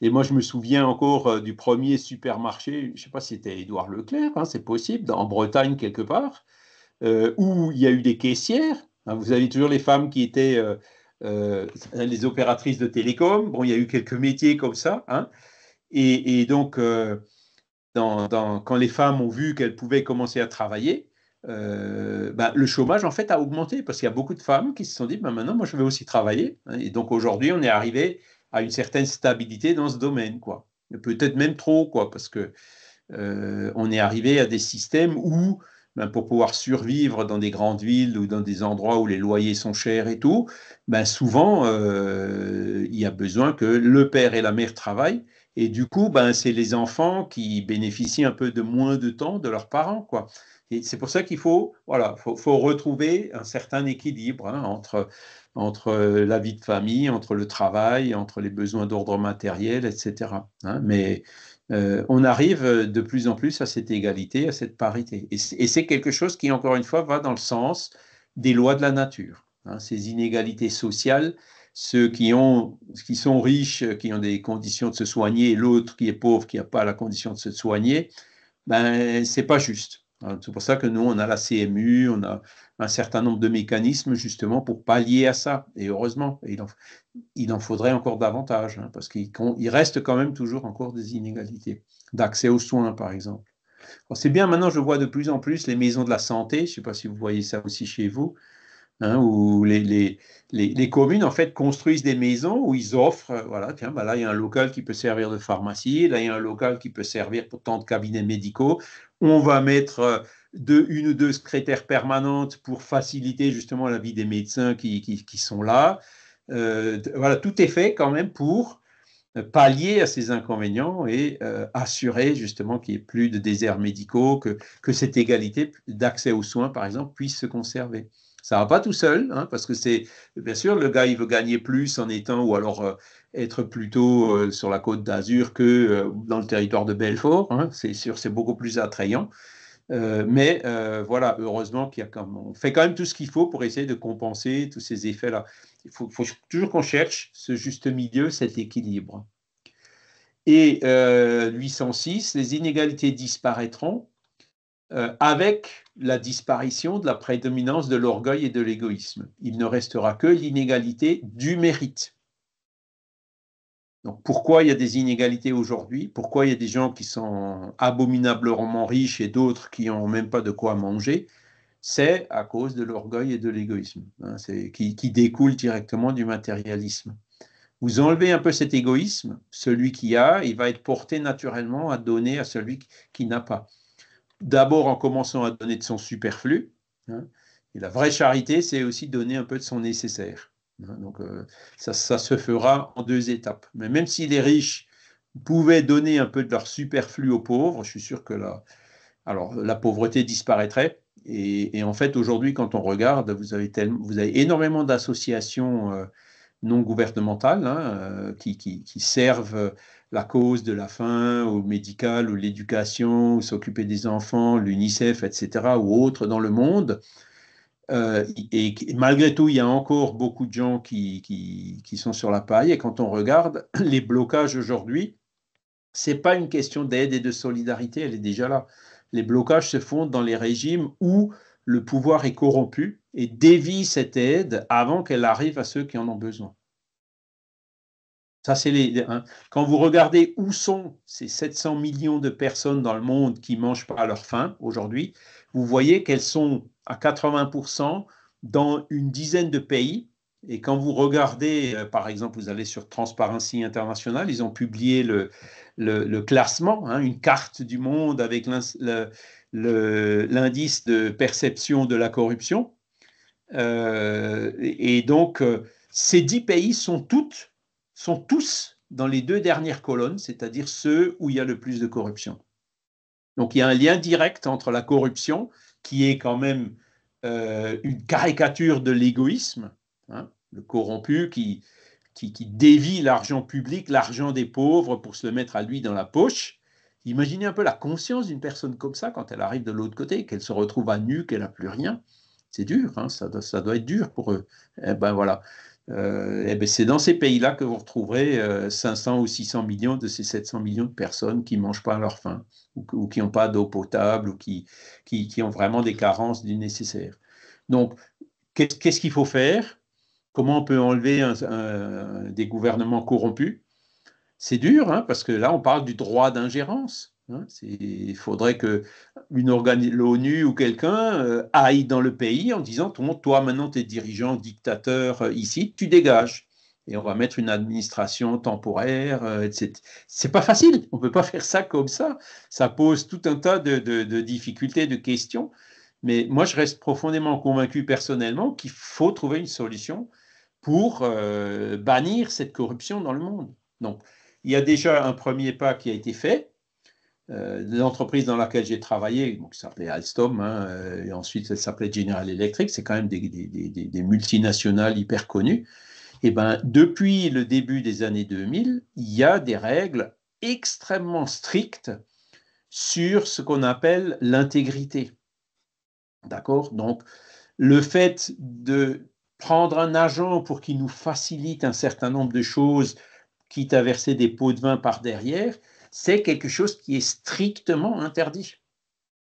Et moi, je me souviens encore euh, du premier supermarché, je ne sais pas si c'était Édouard Leclerc, hein, c'est possible, en Bretagne quelque part, euh, où il y a eu des caissières. Hein. vous avez toujours les femmes qui étaient euh, les opératrices de télécom. Bon, il y a eu quelques métiers comme ça. Hein. Et, donc, quand les femmes ont vu qu'elles pouvaient commencer à travailler, euh, bah, le chômage en fait a augmenté parce qu'il y a beaucoup de femmes qui se sont dit bah, maintenant moi je vais aussi travailler hein. et donc aujourd'hui on est arrivé à une certaine stabilité dans ce domaine quoi peut-être même trop quoi parce que euh, on est arrivé à des systèmes où ben, pour pouvoir survivre dans des grandes villes ou dans des endroits où les loyers sont chers et tout ben, souvent euh, il y a besoin que le père et la mère travaillent et du coup ben, c'est les enfants qui bénéficient un peu de moins de temps de leurs parents quoi c'est pour ça qu'il faut, voilà, faut, retrouver un certain équilibre hein, entre, entre euh, la vie de famille, entre le travail, entre les besoins d'ordre matériel, etc. Hein. mais euh, on arrive de plus en plus à cette égalité, à cette parité. Et c'est quelque chose qui, encore une fois, va dans le sens des lois de la nature. Hein. ces inégalités sociales, ceux qui, ont, qui sont riches, qui ont des conditions de se soigner, et l'autre qui est pauvre, qui n'a pas la condition de se soigner, ben, c'est pas juste. Hein, c'est pour ça que nous, on a la CMU, on a un certain nombre de mécanismes justement pour pallier à ça. Et heureusement, il, en, faudrait encore davantage, hein, parce qu'il reste quand même toujours encore des inégalités d'accès aux soins, par exemple. C'est bien, maintenant, je vois de plus en plus les maisons de la santé, je ne sais pas si vous voyez ça aussi chez vous, hein, où les, les, communes, en fait, construisent des maisons où ils offrent, euh, voilà, tiens, bah là, il y a un local qui peut servir de pharmacie, là, il y a un local qui peut servir pour tant de cabinets médicaux, on va mettre euh, une ou deux secrétaires permanentes pour faciliter justement la vie des médecins qui, sont là. Euh, voilà, tout est fait quand même pour pallier à ces inconvénients et assurer justement qu'il n'y ait plus de déserts médicaux, que, que cette égalité d'accès aux soins, par exemple, puisse se conserver. Ça va pas tout seul, hein, parce que c'est, bien sûr, le gars, il veut gagner plus en étant, ou alors être plutôt euh, sur la côte d'Azur que euh, dans le territoire de Belfort. Hein, c'est sûr, c'est beaucoup plus attrayant. Euh, mais voilà, heureusement qu'il y a comme, on fait quand même tout ce qu'il faut pour essayer de compenser tous ces effets-là. Il faut, toujours qu'on cherche ce juste milieu, cet équilibre. Et 806, les inégalités disparaîtront avec la disparition de la prédominance de l'orgueil et de l'égoïsme. Il ne restera que l'inégalité du mérite. Donc pourquoi il y a des inégalités aujourd'hui? Pourquoi il y a des gens qui sont abominablement riches et d'autres qui n'ont même pas de quoi manger? C'est à cause de l'orgueil et de l'égoïsme, hein, qui, qui découle directement du matérialisme. Vous enlevez un peu cet égoïsme, celui qui a, il va être porté naturellement à donner à celui qui n'a pas. D'abord en commençant à donner de son superflu. Hein, et la vraie charité, c'est aussi donner un peu de son nécessaire. Hein, donc, euh, ça, se fera en deux étapes. Mais même si les riches pouvaient donner un peu de leur superflu aux pauvres, je suis sûr que la, alors, la pauvreté disparaîtrait. Et, en fait, aujourd'hui, quand on regarde, vous avez, vous avez énormément d'associations euh, non gouvernementales hein, euh, qui, servent la cause de la faim, ou médical, ou l'éducation, s'occuper des enfants, l'UNICEF, etc., ou autres dans le monde. Euh, et, malgré tout, il y a encore beaucoup de gens qui, qui, sont sur la paille. Et quand on regarde les blocages aujourd'hui, c'est pas une question d'aide et de solidarité, elle est déjà là. Les blocages se font dans les régimes où le pouvoir est corrompu et dévie cette aide avant qu'elle arrive à ceux qui en ont besoin. Ça, c'est les, hein. Quand vous regardez où sont ces 700 millions de personnes dans le monde qui mangent pas à leur faim aujourd'hui, vous voyez qu'elles sont à 80% dans une dizaine de pays. Et quand vous regardez, euh, par exemple, vous allez sur Transparency International, ils ont publié le, classement, hein, une carte du monde avec l'indice de perception de la corruption. Euh, et donc, euh, ces dix pays sont toutes sont tous dans les deux dernières colonnes, c'est-à-dire ceux où il y a le plus de corruption. Donc il y a un lien direct entre la corruption, qui est quand même euh, une caricature de l'égoïsme, hein, le corrompu qui, qui, dévie l'argent public, l'argent des pauvres pour se le mettre à lui dans la poche. Imaginez un peu la conscience d'une personne comme ça quand elle arrive de l'autre côté, qu'elle se retrouve à nu, qu'elle n'a plus rien. C'est dur, hein, ça, ça, doit être dur pour eux. Eh ben voilà. Euh, eh ben c'est dans ces pays-là que vous retrouverez 500 euh, ou 600 millions de ces 700 millions de personnes qui ne mangent pas à leur faim, ou, qui n'ont pas d'eau potable, ou qui, qui, ont vraiment des carences du nécessaire. Donc, qu'est-ce qu'il faut faire? Comment on peut enlever des gouvernements corrompus? C'est dur, hein, parce que là, on parle du droit d'ingérence. Hein, il faudrait que l'ONU ou quelqu'un euh, aille dans le pays en disant toi maintenant tu es dirigeant, dictateur euh, ici, tu dégages. Et on va mettre une administration temporaire, euh, etc. C'est pas facile, on peut pas faire ça comme ça. Ça pose tout un tas de difficultés, de questions. Mais moi, je reste profondément convaincu personnellement qu'il faut trouver une solution pour bannir cette corruption dans le monde. Donc, il y a déjà un premier pas qui a été fait, euh, l'entreprise dans laquelle j'ai travaillé, qui s'appelait Alstom, hein, euh, et ensuite elle s'appelait General Electric, c'est quand même des, multinationales hyper connues. Et ben, depuis le début des années 2000, il y a des règles extrêmement strictes sur ce qu'on appelle l'intégrité. D'accord? Donc, le fait de prendre un agent pour qu'il nous facilite un certain nombre de choses, quitte à verser des pots de vin par derrière, c'est quelque chose qui est strictement interdit.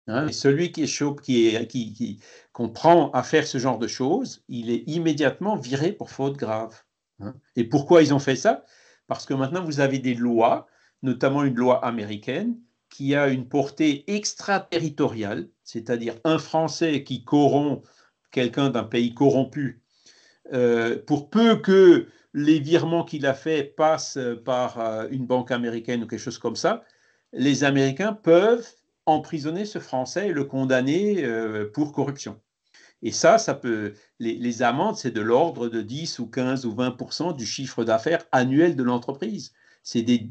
Hein, et celui qui qui est, qui, qu'on prend à faire ce genre de choses, il est immédiatement viré pour faute grave. Hein. Et pourquoi ils ont fait ça? Parce que maintenant vous avez des lois, notamment une loi américaine, qui a une portée extraterritoriale, c'est-à-dire un Français qui corrompt quelqu'un d'un pays corrompu, euh, pour peu que les virements qu'il a fait passent euh, par euh, une banque américaine ou quelque chose comme ça, les Américains peuvent emprisonner ce Français et le condamner euh, pour corruption. Et ça, ça peut, les, amendes, c'est de l'ordre de 10 ou 15 ou 20% du chiffre d'affaires annuel de l'entreprise. C'est des,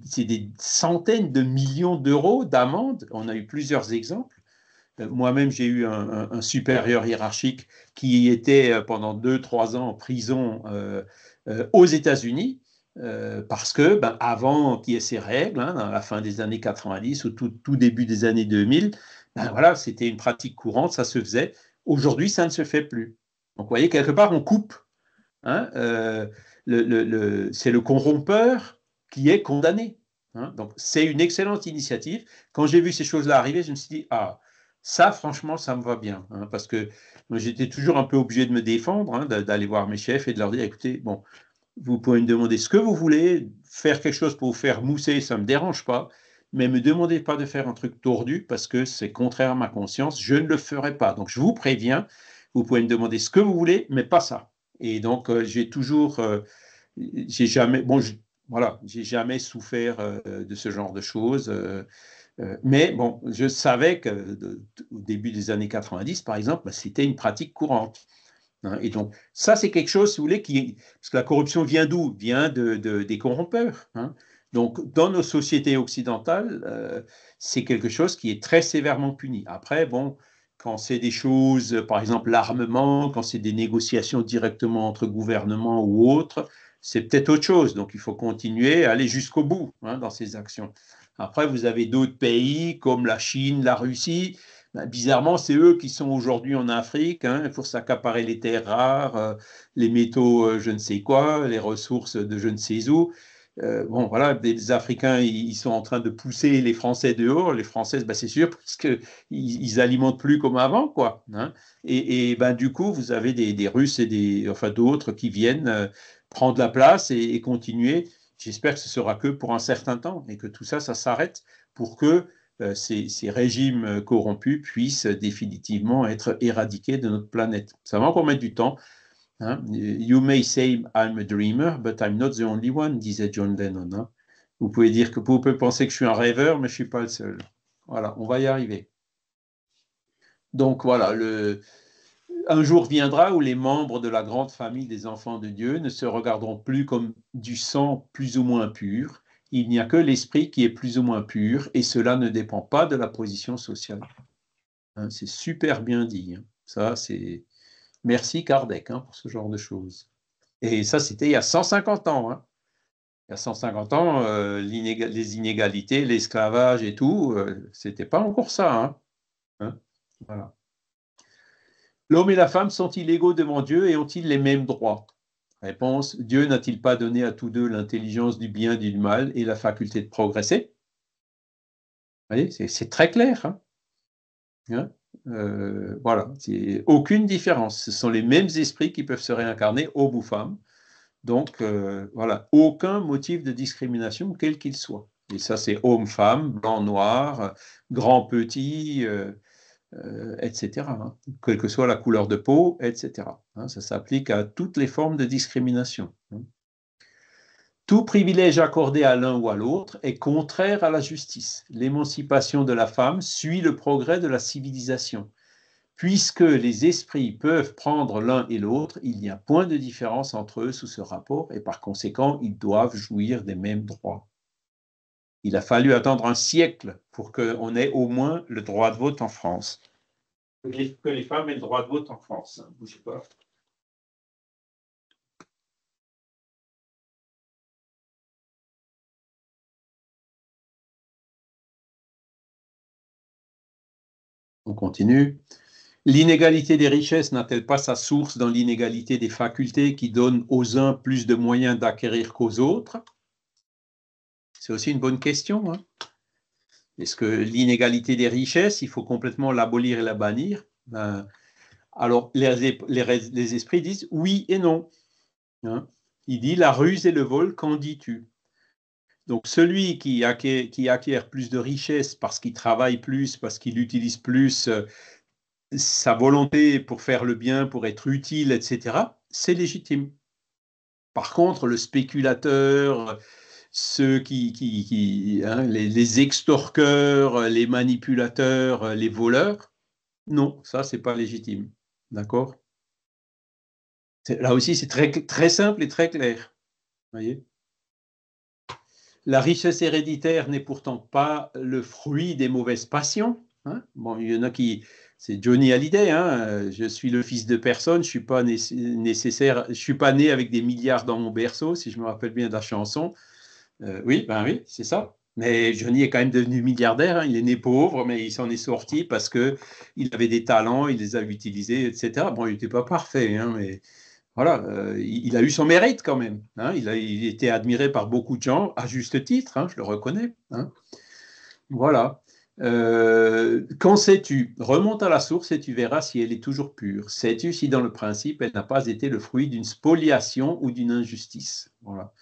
centaines de millions d'euros d'amendes. On a eu plusieurs exemples. Moi-même, j'ai eu un, supérieur hiérarchique qui était pendant 2-3 ans en prison aux États-Unis, euh, parce que ben, avant qu'il y ait ces règles, hein, à la fin des années 90 ou tout, tout début des années 2000, ben, voilà, c'était une pratique courante, ça se faisait. Aujourd'hui, ça ne se fait plus. Donc, vous voyez, quelque part, on coupe. Hein, euh, le, le, c'est le corrompeur qui est condamné. Hein. donc, c'est une excellente initiative. Quand j'ai vu ces choses-là arriver, je me suis dit, ah, ça, franchement, ça me va bien. Hein, parce que j'étais toujours un peu obligé de me défendre, hein, d'aller voir mes chefs et de leur dire, écoutez, bon, vous pouvez me demander ce que vous voulez, faire quelque chose pour vous faire mousser, ça ne me dérange pas, mais ne me demandez pas de faire un truc tordu parce que c'est contraire à ma conscience, je ne le ferai pas. Donc, je vous préviens, vous pouvez me demander ce que vous voulez, mais pas ça. Et donc, euh, j'ai toujours, euh, j'ai jamais, bon, voilà, j'ai jamais souffert euh, de ce genre de choses. Euh, mais bon, je savais qu'au début des années 90, par exemple, bah, c'était une pratique courante. Hein. et donc, ça, c'est quelque chose, si vous voulez, parce que la corruption vient d'où? Vient de, des corrompeurs. Hein. Donc, dans nos sociétés occidentales, euh, c'est quelque chose qui est très sévèrement puni. Après, bon, quand c'est des choses, par exemple l'armement, quand c'est des négociations directement entre gouvernements ou autres, c'est peut-être autre chose. Donc, il faut continuer à aller jusqu'au bout hein, dans ces actions. Après, vous avez d'autres pays comme la Chine, la Russie. Ben, bizarrement, c'est eux qui sont aujourd'hui en Afrique hein, pour s'accaparer les terres rares, euh, les métaux, euh, je ne sais quoi, les ressources de je ne sais où. Euh, bon, voilà, les Africains, ils sont en train de pousser les Français dehors. Les Françaises, ben, c'est sûr, parce qu'ils ils alimentent plus comme avant, quoi. Hein. Et, ben, du coup, vous avez des, Russes et des, enfin, d'autres qui viennent prendre la place et continuer J'espère que ce sera que pour un certain temps et que tout ça, ça s'arrête pour que euh, ces, régimes corrompus puissent définitivement être éradiqués de notre planète. Ça va encore mettre du temps. Hein. You may say I'm a dreamer, but I'm not the only one, disait John Lennon. Hein. Vous pouvez dire que vous pouvez penser que je suis un rêveur, mais je ne suis pas le seul. Voilà, on va y arriver. Donc voilà, le, un jour viendra où les membres de la grande famille des enfants de Dieu ne se regarderont plus comme du sang plus ou moins pur. Il n'y a que l'esprit qui est plus ou moins pur et cela ne dépend pas de la position sociale. Hein, c'est super bien dit. Hein. Ça, c'est. Merci Kardec hein, pour ce genre de choses. Et ça, c'était il y a 150 ans. Il y a 150 ans, euh, les inégalités, l'esclavage et tout, euh, c'était pas encore ça. Voilà. L'homme et la femme sont-ils égaux devant Dieu et ont-ils les mêmes droits? Réponse Dieu n'a-t-il pas donné à tous deux l'intelligence du bien et du mal et la faculté de progresser? Vous voyez, c'est très clair. Hein, hein euh, voilà, aucune différence. Ce sont les mêmes esprits qui peuvent se réincarner, homme ou femme. Donc, euh, voilà, aucun motif de discrimination, quel qu'il soit. Et ça, c'est homme, femme, blanc, noir, grand, petit, euh, euh, etc. Hein. Quelle que soit la couleur de peau, etc. Hein. ça s'applique à toutes les formes de discrimination. Hein. Tout privilège accordé à l'un ou à l'autre est contraire à la justice. L'émancipation de la femme suit le progrès de la civilisation. Puisque les esprits peuvent prendre l'un et l'autre, il n'y a point de différence entre eux sous ce rapport et par conséquent, ils doivent jouir des mêmes droits. Il a fallu attendre un siècle pour qu'on ait au moins le droit de vote en France. Que les, femmes aient le droit de vote en France. Hein, bougez pas. On continue. L'inégalité des richesses n'a-t-elle pas sa source dans l'inégalité des facultés qui donnent aux uns plus de moyens d'acquérir qu'aux autres? C'est aussi une bonne question. Hein. Est-ce que l'inégalité des richesses, il faut complètement l'abolir et la bannir ben, Alors, les, esprits disent oui et non. Hein. Il dit la ruse et le vol, qu'en dis-tu? Donc, celui qui acquiert, plus de richesses parce qu'il travaille plus, parce qu'il utilise plus euh, sa volonté pour faire le bien, pour être utile, etc., c'est légitime. Par contre, le spéculateur, ceux qui, hein, les, extorqueurs, les manipulateurs, les voleurs, non, ça, c'est pas légitime. D'accord? Là aussi, c'est très, simple et très clair. Voyez? La richesse héréditaire n'est pourtant pas le fruit des mauvaises passions. Hein? bon, il y en a qui, c'est Johnny Hallyday. Hein. je suis le fils de personne. Je suis pas nécessaire. Je suis pas né avec des milliards dans mon berceau, si je me rappelle bien de la chanson. Euh, oui, ben oui, c'est ça. Mais Johnny est quand même devenu milliardaire. Hein. Il est né pauvre, mais il s'en est sorti parce que il avait des talents, il les a utilisés, etc. Bon, il n'était pas parfait, hein, mais voilà, euh, il, a eu son mérite quand même. Hein. Il a été admiré par beaucoup de gens, à juste titre, je le reconnais. Voilà. Euh, quand sais-tu? Remonte à la source et tu verras si elle est toujours pure. Sais-tu si dans le principe elle n'a pas été le fruit d'une spoliation ou d'une injustice? Voilà.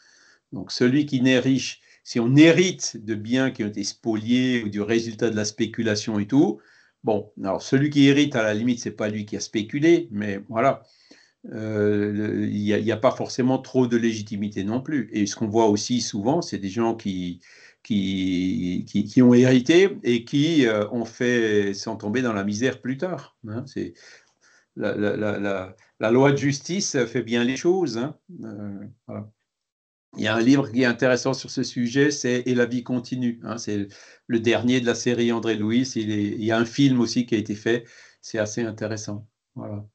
Donc celui qui n'est riche, si on hérite de biens qui ont été spoliés ou du résultat de la spéculation et tout, bon, alors celui qui hérite, à la limite, c'est pas lui qui a spéculé, mais voilà, euh, il n'y a, pas forcément trop de légitimité non plus. Et ce qu'on voit aussi souvent, c'est des gens qui, ont hérité et qui euh, ont fait, sont tombés dans la misère plus tard. Hein. la, loi de justice fait bien les choses. Hein. Euh. Il y a un livre qui est intéressant sur ce sujet, c'est Et la vie continue. Hein. c'est le dernier de la série André Louis. Il, y a un film aussi qui a été fait. C'est assez intéressant. Voilà.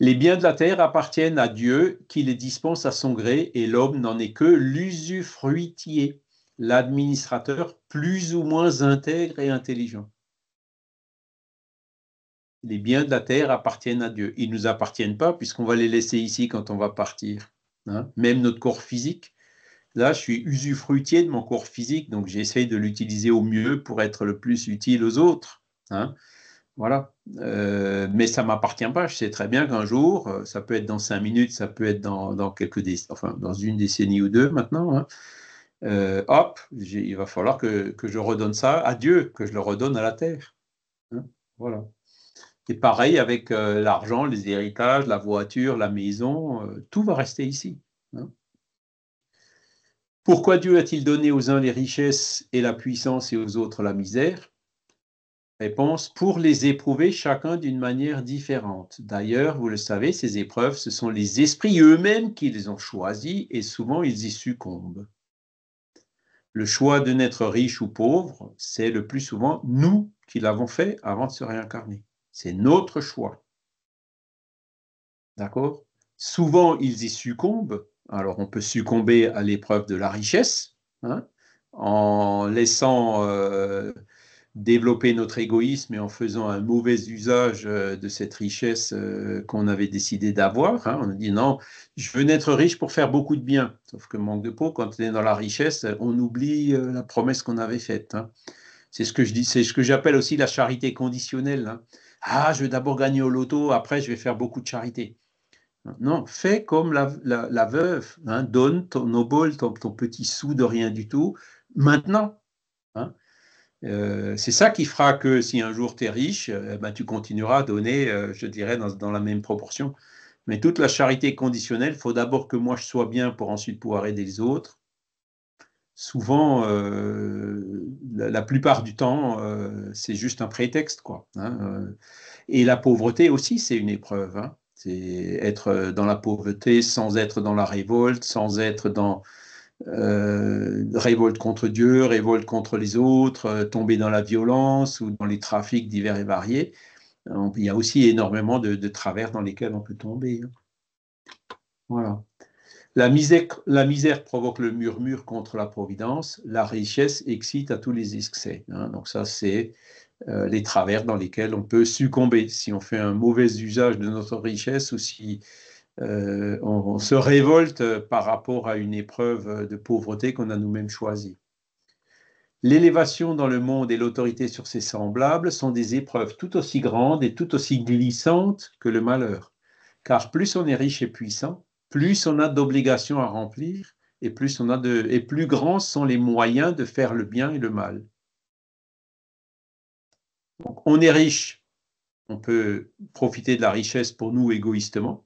Les biens de la terre appartiennent à Dieu qui les dispense à son gré et l'homme n'en est que l'usufruitier, l'administrateur plus ou moins intègre et intelligent. Les biens de la terre appartiennent à Dieu. Ils ne nous appartiennent pas puisqu'on va les laisser ici quand on va partir. Hein, même notre corps physique. Là, je suis usufruitier de mon corps physique, donc j'essaye de l'utiliser au mieux pour être le plus utile aux autres. Hein. Voilà. Euh, mais ça ne m'appartient pas. Je sais très bien qu'un jour, euh, ça peut être dans cinq minutes, ça peut être dans, quelques enfin, dans une décennie ou deux maintenant. Hein, euh, hop, il va falloir que, que, je redonne ça à Dieu, que je le redonne à la terre. voilà. Et pareil avec euh, l'argent, les héritages, la voiture, la maison, euh, tout va rester ici. Hein. Pourquoi Dieu a-t-il donné aux uns les richesses et la puissance et aux autres la misère? Réponse pour les éprouver chacun d'une manière différente. D'ailleurs, vous le savez, ces épreuves, ce sont les esprits eux-mêmes qui les ont choisis et souvent ils y succombent. Le choix de n'être riche ou pauvre, c'est le plus souvent nous qui l'avons fait avant de se réincarner. C'est notre choix. D'accord? Souvent, ils y succombent. Alors, on peut succomber à l'épreuve de la richesse, hein, en laissant euh, développer notre égoïsme et en faisant un mauvais usage euh, de cette richesse euh, qu'on avait décidé d'avoir. Hein. On dit non, je veux n'être riche pour faire beaucoup de bien. Sauf que manque de peau, quand on est dans la richesse, on oublie la promesse qu'on avait faite. Hein. C'est ce que je dis, c'est ce que j'appelle aussi la charité conditionnelle. Ah, je vais d'abord gagner au loto, après je vais faire beaucoup de charité. Non, fais comme la, veuve, hein, donne ton obol, ton, petit sou de rien du tout, maintenant. Hein. Euh, c'est ça qui fera que si un jour tu es riche, eh ben, tu continueras à donner, euh, je dirais, dans, la même proportion. Mais toute la charité conditionnelle, il faut d'abord que moi je sois bien pour ensuite pouvoir aider les autres. Souvent, euh, la, plupart du temps, c'est juste un prétexte. Quoi, hein, Et la pauvreté aussi, c'est une épreuve. C'est être euh, dans la pauvreté sans être dans la révolte, sans être dans euh, révolte contre Dieu, révolte contre les autres, euh, tomber dans la violence ou dans les trafics divers et variés. il y a aussi énormément de, travers dans lesquels on peut tomber. Hein. Voilà. La misère, provoque le murmure contre la providence, la richesse excite à tous les excès. Hein. Donc ça, c'est euh, les travers dans lesquels on peut succomber si on fait un mauvais usage de notre richesse ou si euh, on, se révolte par rapport à une épreuve de pauvreté qu'on a nous-mêmes choisie. L'élévation dans le monde et l'autorité sur ses semblables sont des épreuves tout aussi grandes et tout aussi glissantes que le malheur. Car plus on est riche et puissant, plus on a d'obligations à remplir et plus, grands sont les moyens de faire le bien et le mal on est riche, on peut profiter de la richesse pour nous égoïstement.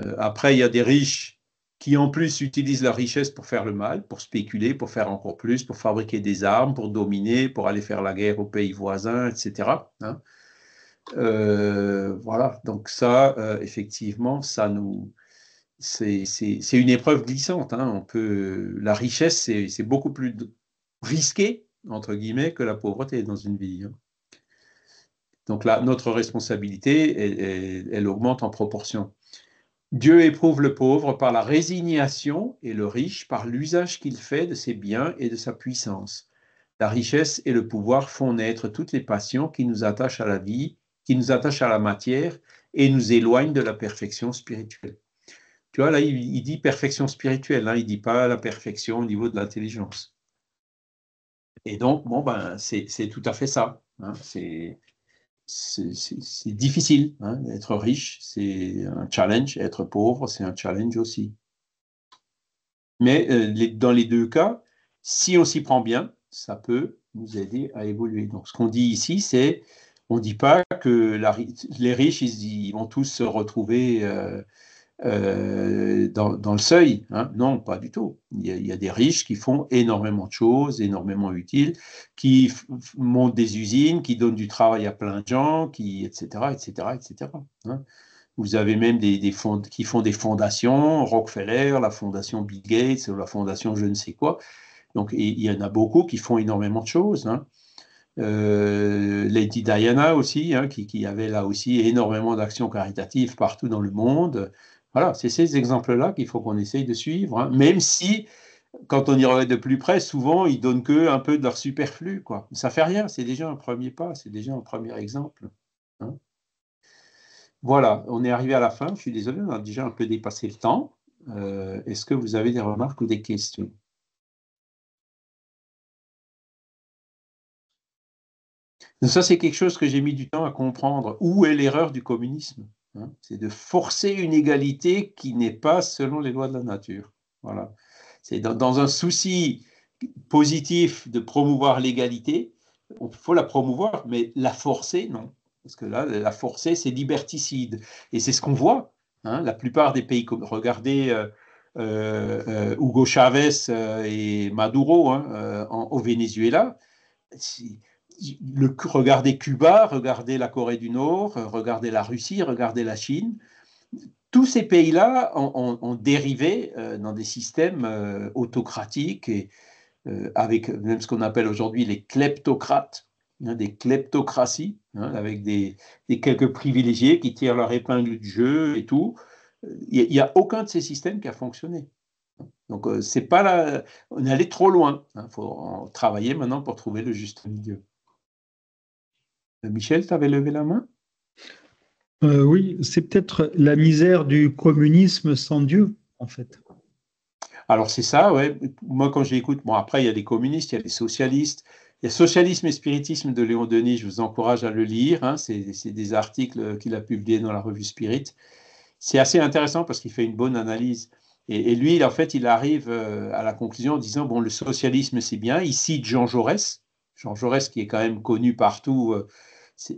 Euh, après, il y a des riches qui en plus utilisent la richesse pour faire le mal, pour spéculer, pour faire encore plus, pour fabriquer des armes, pour dominer, pour aller faire la guerre aux pays voisins, etc. Hein. Euh, voilà, donc ça, euh, effectivement, ça nous, c'est une épreuve glissante. Hein. La richesse, c'est beaucoup plus risqué entre guillemets que la pauvreté dans une vie. Hein. Donc là, notre responsabilité, elle, augmente en proportion. Dieu éprouve le pauvre par la résignation et le riche par l'usage qu'il fait de ses biens et de sa puissance. La richesse et le pouvoir font naître toutes les passions qui nous attachent à la vie, qui nous attachent à la matière et nous éloignent de la perfection spirituelle. Tu vois, là, il, dit perfection spirituelle, hein, il ne dit pas la perfection au niveau de l'intelligence. Et donc, bon, ben, c'est tout à fait ça. Hein, c'est difficile. Hein, être riche, c'est un challenge. Être pauvre, c'est un challenge aussi. Mais euh, dans les deux cas, si on s'y prend bien, ça peut nous aider à évoluer. Donc, ce qu'on dit ici, c'est on ne dit pas que les riches, ils, vont tous se retrouver euh, euh, dans, le seuil. Hein. Non, pas du tout. Il y, a, des riches qui font énormément de choses, énormément utiles, qui montent des usines, qui donnent du travail à plein de gens, qui, etc., etc., etc. Vous avez même des, fonds qui font des fondations, Rockefeller, la fondation Bill Gates, la fondation je ne sais quoi. Donc, il y en a beaucoup qui font énormément de choses. Hein. Euh, Lady Diana aussi, hein, qui, qui, avait là aussi énormément d'actions caritatives partout dans le monde. Voilà, c'est ces exemples-là qu'il faut qu'on essaye de suivre, hein. même si, quand on y regarde de plus près, souvent, ils donnent que un peu de leur superflu. Quoi. Ça fait rien, c'est déjà un premier pas, c'est déjà un premier exemple. Hein. Voilà, on est arrivé à la fin. Je suis désolé, on a déjà un peu dépassé le temps. Euh, est-ce que vous avez des remarques ou des questions? Ça, c'est quelque chose que j'ai mis du temps à comprendre. Où est l'erreur du communisme? Hein, c'est de forcer une égalité qui n'est pas selon les lois de la nature. Voilà. C'est dans, un souci positif de promouvoir l'égalité, il faut la promouvoir, mais la forcer, non. Parce que là, la forcer, c'est liberticide. Et c'est ce qu'on voit. Hein. la plupart des pays, regardez euh, euh, euh, Hugo Chavez et Maduro hein, au Venezuela, regardez Cuba, regardez la Corée du Nord, regardez la Russie, regardez la Chine. Tous ces pays-là ont, dérivé euh, dans des systèmes euh, autocratiques et avec même ce qu'on appelle aujourd'hui les kleptocrates, hein, des kleptocraties, hein, avec des, quelques privilégiés qui tirent leur épingle du jeu et tout. Il n'y a, aucun de ces systèmes qui a fonctionné. Donc, c'est pas là, on est allé trop loin. Il faut travailler maintenant pour trouver le juste milieu. Michel, tu avais levé la main? Euh, Oui, c'est peut-être la misère du communisme sans Dieu, en fait. Alors c'est ça, ouais. Moi quand j'écoute, bon après il y a des communistes, il y a des socialistes, il y a Socialisme et Spiritisme de Léon Denis, je vous encourage à le lire, hein. c'est des articles qu'il a publiés dans la revue Spirit. C'est assez intéressant parce qu'il fait une bonne analyse. Et, lui, en fait, il arrive euh, à la conclusion en disant, bon, le socialisme c'est bien, il cite Jean Jaurès, Jean Jaurès qui est quand même connu partout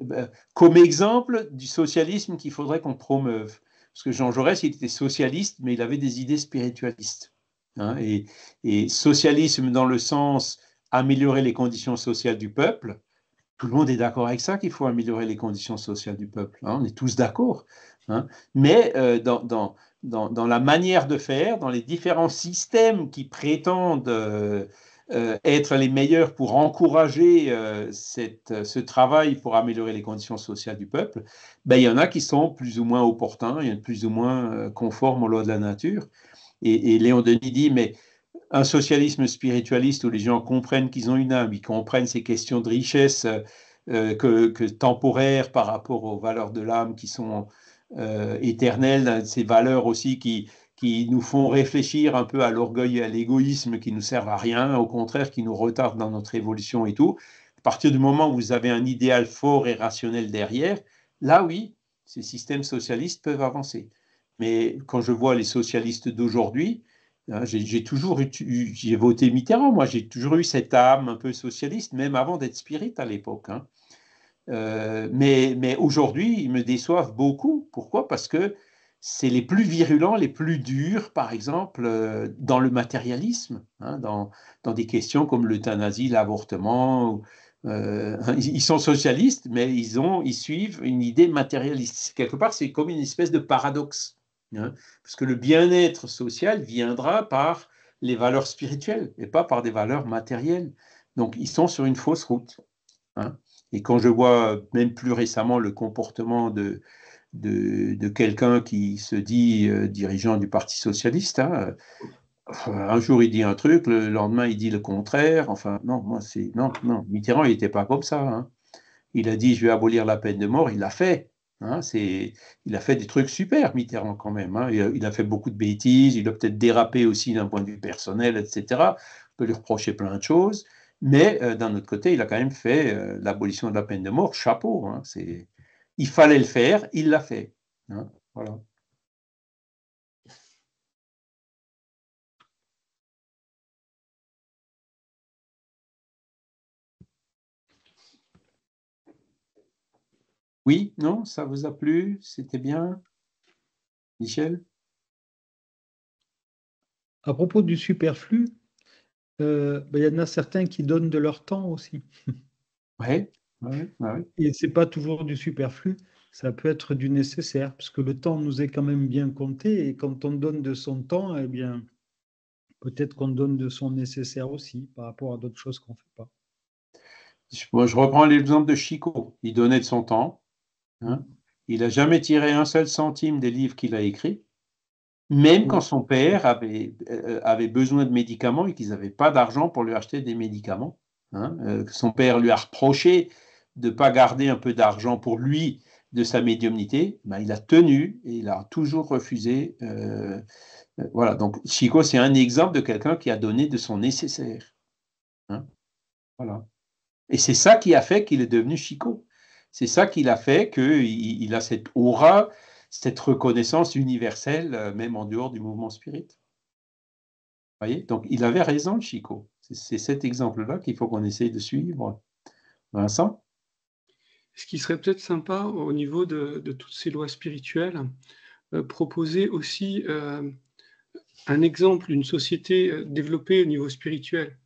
ben, comme exemple du socialisme qu'il faudrait qu'on promeuve. Parce que Jean Jaurès, il était socialiste, mais il avait des idées spiritualistes. Hein, et, socialisme dans le sens améliorer les conditions sociales du peuple, tout le monde est d'accord avec ça qu'il faut améliorer les conditions sociales du peuple. Hein, on est tous d'accord. Hein. mais euh, dans, la manière de faire, dans les différents systèmes qui prétendent euh, euh, être les meilleurs pour encourager euh, cette, ce travail pour améliorer les conditions sociales du peuple, ben, il y en a qui sont plus ou moins opportuns, il y en a plus ou moins euh, conformes aux lois de la nature. Et, Léon Denis dit, mais un socialisme spiritualiste où les gens comprennent qu'ils ont une âme, ils comprennent ces questions de richesse que, que, temporaires par rapport aux valeurs de l'âme qui sont éternelles, ces valeurs aussi qui, qui nous font réfléchir un peu à l'orgueil et à l'égoïsme qui nous servent à rien, au contraire, qui nous retardent dans notre évolution et tout. À partir du moment où vous avez un idéal fort et rationnel derrière, là oui, ces systèmes socialistes peuvent avancer. Mais quand je vois les socialistes d'aujourd'hui, hein, j'ai toujours eu, j'ai voté Mitterrand, moi j'ai toujours eu cette âme un peu socialiste, même avant d'être spirit à l'époque. Hein. Euh, mais mais aujourd'hui, ils me déçoivent beaucoup. Pourquoi? Parce que c'est les plus virulents, les plus durs, par exemple, euh, dans le matérialisme, hein, dans, dans, des questions comme l'euthanasie, l'avortement. Euh, ils sont socialistes, mais ils, ont, ils suivent une idée matérialiste. Quelque part, c'est comme une espèce de paradoxe, hein, parce que le bien-être social viendra par les valeurs spirituelles et pas par des valeurs matérielles. Donc, ils sont sur une fausse route. Hein. Et quand je vois même plus récemment le comportement de, de, quelqu'un qui se dit euh, dirigeant du Parti socialiste. Hein. Un jour, il dit un truc, le lendemain, il dit le contraire. Enfin, non, moi, c'est. Non, non. Mitterrand, il n'était pas comme ça. Hein. Il a dit je vais abolir la peine de mort, il l'a fait. Hein. c'est, il a fait des trucs super, Mitterrand, quand même. Il a, fait beaucoup de bêtises, il a peut-être dérapé aussi d'un point de vue personnel, etc. On peut lui reprocher plein de choses. Mais euh, d'un autre côté, il a quand même fait euh, l'abolition de la peine de mort, chapeau. c'est, il fallait le faire, il l'a fait. Hein, voilà. Oui, non, ça vous a plu C'était bien Michel? À propos du superflu, euh, ben, il y en a certains qui donnent de leur temps aussi. Oui, et ce n'est pas toujours du superflu, ça peut être du nécessaire, parce que le temps nous est quand même bien compté, et quand on donne de son temps, eh bien, peut-être qu'on donne de son nécessaire aussi, par rapport à d'autres choses qu'on ne fait pas. Moi, je reprends l'exemple de Chico. Il donnait de son temps. Hein. Il n'a jamais tiré un seul centime des livres qu'il a écrits, même quand son père avait, euh, avait besoin de médicaments et qu'ils n'avaient pas d'argent pour lui acheter des médicaments. Hein. Euh, son père lui a reproché de ne pas garder un peu d'argent pour lui de sa médiumnité, ben, il a tenu et il a toujours refusé. Euh, euh, voilà, donc Chico, c'est un exemple de quelqu'un qui a donné de son nécessaire. Hein. voilà. Et c'est ça qui a fait qu'il est devenu Chico. C'est ça qui a fait qu'il il a cette aura, cette reconnaissance universelle, euh, même en dehors du mouvement spirit. Vous voyez? Donc il avait raison, Chico. C'est cet exemple-là qu'il faut qu'on essaye de suivre. Vincent ce qui serait peut-être sympa au niveau de, toutes ces lois spirituelles, euh, proposer aussi euh, un exemple d'une société euh, développée au niveau spirituel.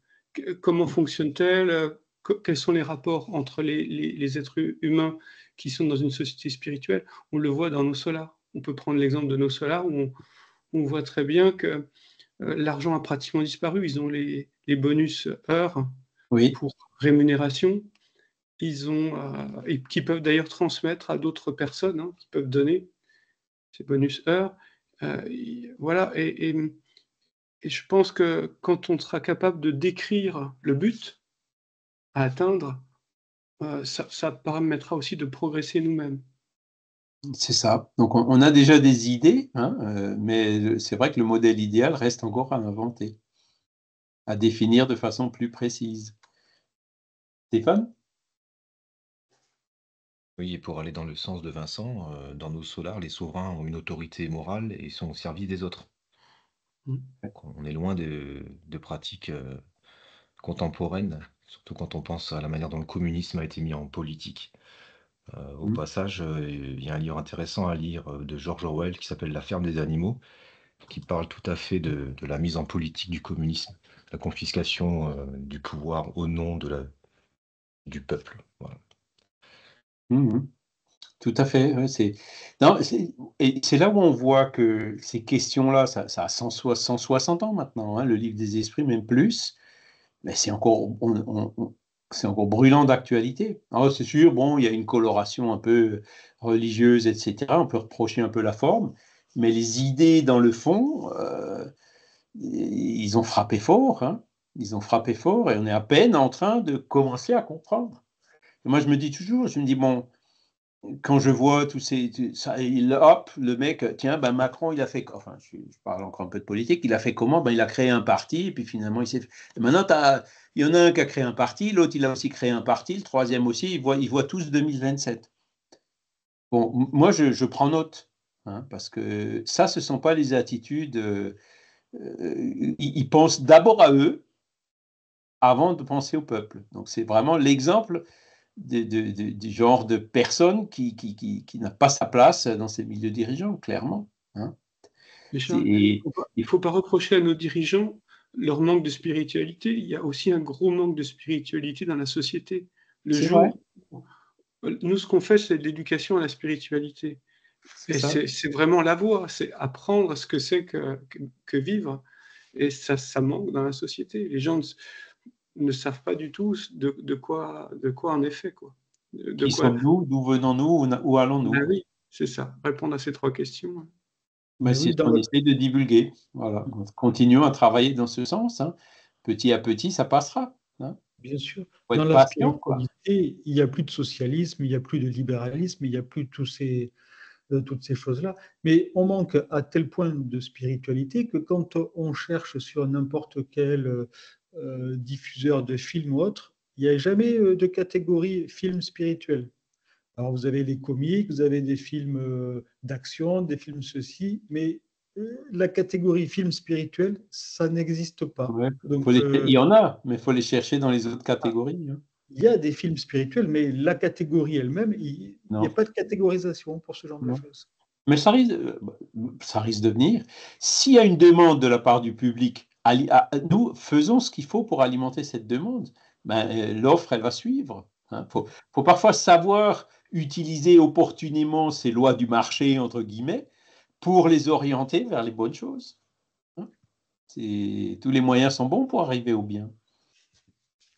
comment fonctionne-t-elle quels sont les rapports entre les, êtres humains qui sont dans une société spirituelle, on le voit dans nos solars. On peut prendre l'exemple de nos solars où on, voit très bien que euh, l'argent a pratiquement disparu. Ils ont les, bonus heures pour rémunération. Ils ont, euh, et qui peuvent d'ailleurs transmettre à d'autres personnes, hein, qui peuvent donner ces bonus heures. Euh, voilà, et, je pense que quand on sera capable de décrire le but à atteindre, euh, ça, permettra aussi de progresser nous-mêmes. C'est ça. Donc on, a déjà des idées, hein, mais c'est vrai que le modèle idéal reste encore à inventer, à définir de façon plus précise. Stéphane? Oui, et pour aller dans le sens de Vincent, euh, dans nos solars, les souverains ont une autorité morale et sont au service des autres. Mmh. on est loin de, pratiques euh, contemporaines, surtout quand on pense à la manière dont le communisme a été mis en politique. Euh, au mmh. passage, il y a un livre intéressant à lire de George Orwell qui s'appelle La ferme des animaux, qui parle tout à fait de, la mise en politique du communisme, la confiscation du pouvoir au nom de la, du peuple. Voilà. Mmh Tout à fait. c'est... et c'est là où on voit que ces questions-là, ça, a 160 ans maintenant, hein, le livre des esprits, même plus, mais c'est encore, c'est encore brûlant d'actualité. c'est sûr, bon, il y a une coloration un peu religieuse, etc. On peut reprocher un peu la forme, mais les idées dans le fond, euh, ils ont frappé fort. Hein. Ils ont frappé fort et on est à peine en train de commencer à comprendre moi, je me dis toujours, je me dis, bon, quand je vois tous ces. Ça, il, hop, le mec, tiens, ben Macron, il a fait. Enfin, je, parle encore un peu de politique. Il a fait comment? Ben, Il a créé un parti, et puis finalement, il s'est fait. maintenant, il y en a un qui a créé un parti, l'autre, il a aussi créé un parti, le troisième aussi, il voit, il voit tous 2027. Bon, moi, je, prends note, hein, parce que ça, ce ne sont pas les attitudes. Euh, ils pensent d'abord à eux avant de penser au peuple. Donc, c'est vraiment l'exemple du genre de personne qui, qui, qui, qui n'a pas sa place dans ces milieux dirigeants, clairement. Hein. il ne faut, pas reprocher à nos dirigeants leur manque de spiritualité. Il y a aussi un gros manque de spiritualité dans la société. Le jour, nous, ce qu'on fait, c'est de l'éducation à la spiritualité. c'est vraiment la voie, c'est apprendre ce que c'est que, que, vivre. Et ça, ça manque dans la société. Les gens ne savent pas du tout de, de quoi, de quoi en effet. Quoi. De, Qui sommes-nous D'où venons-nous Où allons-nous? Ben Oui, c'est ça. Répondre à ces trois questions. Mais ben c'est ce qu'on essaie de divulguer. Voilà. Continuons à travailler dans ce sens. Hein. Petit à petit, ça passera. Hein. Bien sûr. Dans la il n'y a plus de socialisme, il n'y a plus de libéralisme, il n'y a plus tous ces, euh, toutes ces choses-là. Mais on manque à tel point de spiritualité que quand on cherche sur n'importe quel euh, diffuseurs de films ou autres, il n'y a jamais euh, de catégorie film spirituel. Alors vous avez les comiques, vous avez des films euh, d'action, des films ceci, mais la catégorie film spirituel, ça n'existe pas. il y en a, mais il faut les chercher dans les autres catégories. Hein. Il y a des films spirituels, mais la catégorie elle-même, il n'y a pas de catégorisation pour ce genre de choses. Mais ça risque, ça risque de venir. S'il y a une demande de la part du public nous faisons ce qu'il faut pour alimenter cette demande. Ben, euh, L'offre, elle va suivre. Il hein. faut, parfois savoir utiliser opportunément ces lois du marché, entre guillemets, pour les orienter vers les bonnes choses. Hein. tous les moyens sont bons pour arriver au bien.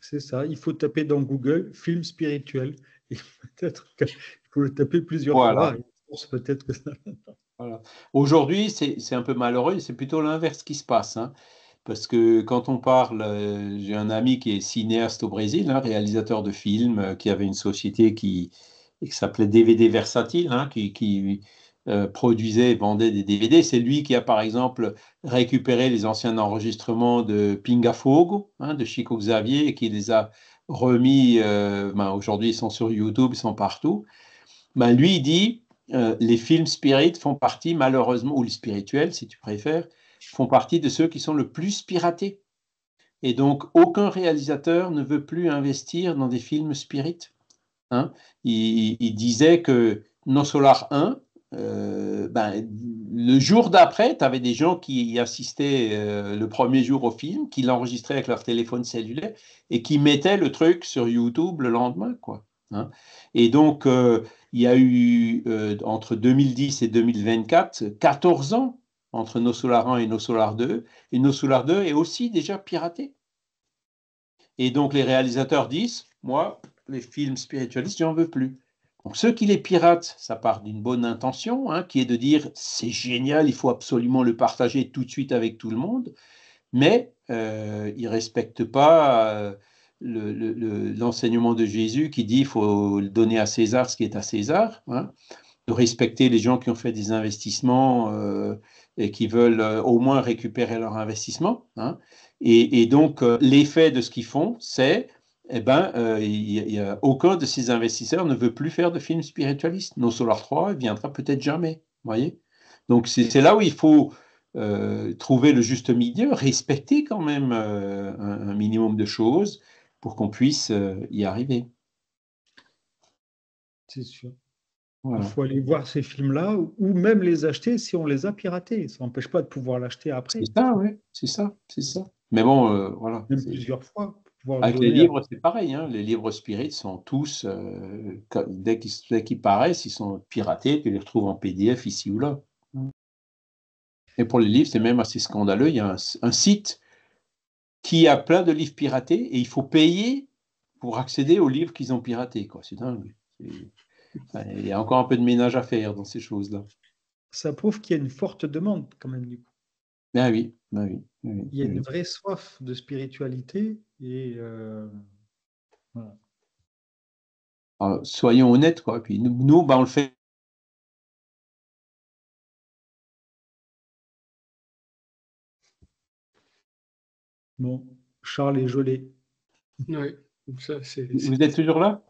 C'est ça, il faut taper dans Google film spirituel. Et peut-être qu'il faut le taper plusieurs fois. Peut-être que ça... voilà. Aujourd'hui, c'est un peu malheureux, c'est plutôt l'inverse qui se passe. Hein. Parce que quand on parle, euh, j'ai un ami qui est cinéaste au Brésil, hein, réalisateur de films, euh, qui avait une société qui, s'appelait DVD Versatile, hein, qui, euh, produisait et vendait des DVD. C'est lui qui a, par exemple, récupéré les anciens enregistrements de Pinga Fogo, hein, de Chico Xavier, et qui les a remis. Ben, aujourd'hui, ils sont sur YouTube, ils sont partout. Ben, lui, il dit les films spirit font partie, malheureusement, ou les spirituels, si tu préfères, font partie de ceux qui sont le plus piratés. Et donc, aucun réalisateur ne veut plus investir dans des films spirit. Hein. il, disait que No Solar 1, euh, ben, le jour d'après, tu avais des gens qui assistaient euh, le premier jour au film, qui l'enregistraient avec leur téléphone cellulaire et qui mettaient le truc sur YouTube le lendemain. Quoi, hein. Et donc, euh, il y a eu entre 2010 et 2024 14 ans entre nos Solar 1 et nos Solar 2, et nos Solar 2 est aussi déjà piraté. Et donc les réalisateurs disent, moi, les films spiritualistes, j'en veux plus. Donc ceux qui les piratent, ça part d'une bonne intention, hein, qui est de dire c'est génial, il faut absolument le partager tout de suite avec tout le monde, mais euh, ils ne respectent pas euh, l'enseignement de Jésus qui dit il faut donner à César ce qui est à César, hein, de respecter les gens qui ont fait des investissements euh, et qui veulent au moins récupérer leur investissement. Hein. Et, donc l'effet de ce qu'ils font, c'est eh ben, euh, aucun de ces investisseurs ne veut plus faire de films spiritualistes. Nos Solar 3 ne viendra peut-être jamais. Voyez Donc, c'est là où il faut euh, trouver le juste milieu, respecter quand même euh, un, minimum de choses pour qu'on puisse y arriver. C'est sûr. Il faut aller voir ces films-là ou même les acheter si on les a piratés. Ça n'empêche pas de pouvoir l'acheter après. C'est ça, oui, c'est ça, c'est ça. Mais bon, voilà. Même plusieurs fois. Avec les livres, c'est pareil. Hein. Les livres spirites sont tous, euh, dès qu'ils paraissent, ils sont piratés, tu les retrouves en PDF ici ou là. Et pour les livres, c'est même assez scandaleux. Il y a un, site qui a plein de livres piratés et il faut payer pour accéder aux livres qu'ils ont piratés. C'est dingue. Il y a encore un peu de ménage à faire dans ces choses-là. Ça prouve qu'il y a une forte demande quand même du coup. Ben oui, ben oui, Il y a une vraie soif de spiritualité et euh, soyons honnêtes, quoi. Puis nous, nous ben, on le fait. Bon, Charles est gelé. Oui, ça, Vous êtes toujours là?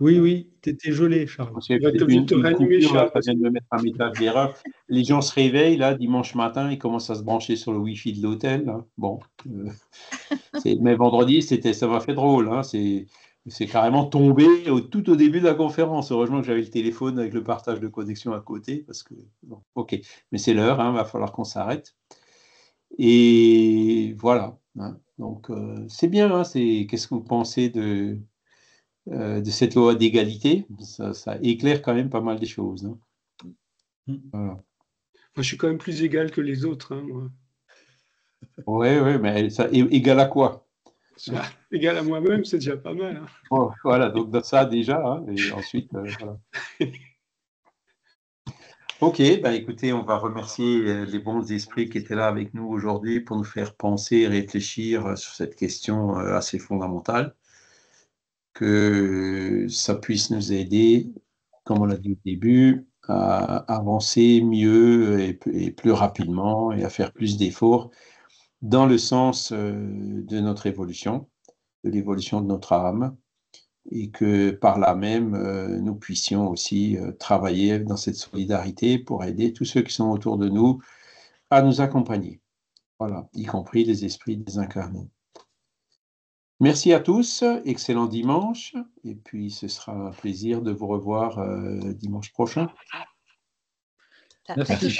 Oui, oui, tu étais gelé, Charles. Tu viens de me mettre un message d'erreur. Les gens se réveillent, là, dimanche matin, ils commencent à se brancher sur le Wi-Fi de l'hôtel. Bon. Euh, mais vendredi, c'était, ça m'a fait drôle. Hein. C'est, c'est carrément tombé au, tout au début de la conférence. Heureusement que j'avais le téléphone avec le partage de connexion à côté. Parce que, bon, ok. Mais c'est l'heure, il hein, va falloir qu'on s'arrête. Et voilà. Hein. Donc, euh, c'est bien. c'est, qu'est-ce que vous pensez de euh, de cette loi d'égalité, ça, éclaire quand même pas mal des choses. Hein. Moi, je suis quand même plus égal que les autres. Hein, Oui, oui, mais ça, égal à quoi? Égal à moi-même, c'est déjà pas mal. Hein. voilà, donc ça déjà, et ensuite, euh, voilà. Ok, bah écoutez, on va remercier euh, les bons esprits qui étaient là avec nous aujourd'hui pour nous faire penser et réfléchir sur cette question assez fondamentale que ça puisse nous aider, comme on l'a dit au début, à avancer mieux et, plus rapidement et à faire plus d'efforts dans le sens euh, de notre évolution, de l'évolution de notre âme, et que par là même, euh, nous puissions aussi euh, travailler dans cette solidarité pour aider tous ceux qui sont autour de nous à nous accompagner. Voilà, y compris les esprits désincarnés. Merci à tous, excellent dimanche, et puis ce sera un plaisir de vous revoir euh, dimanche prochain. Merci.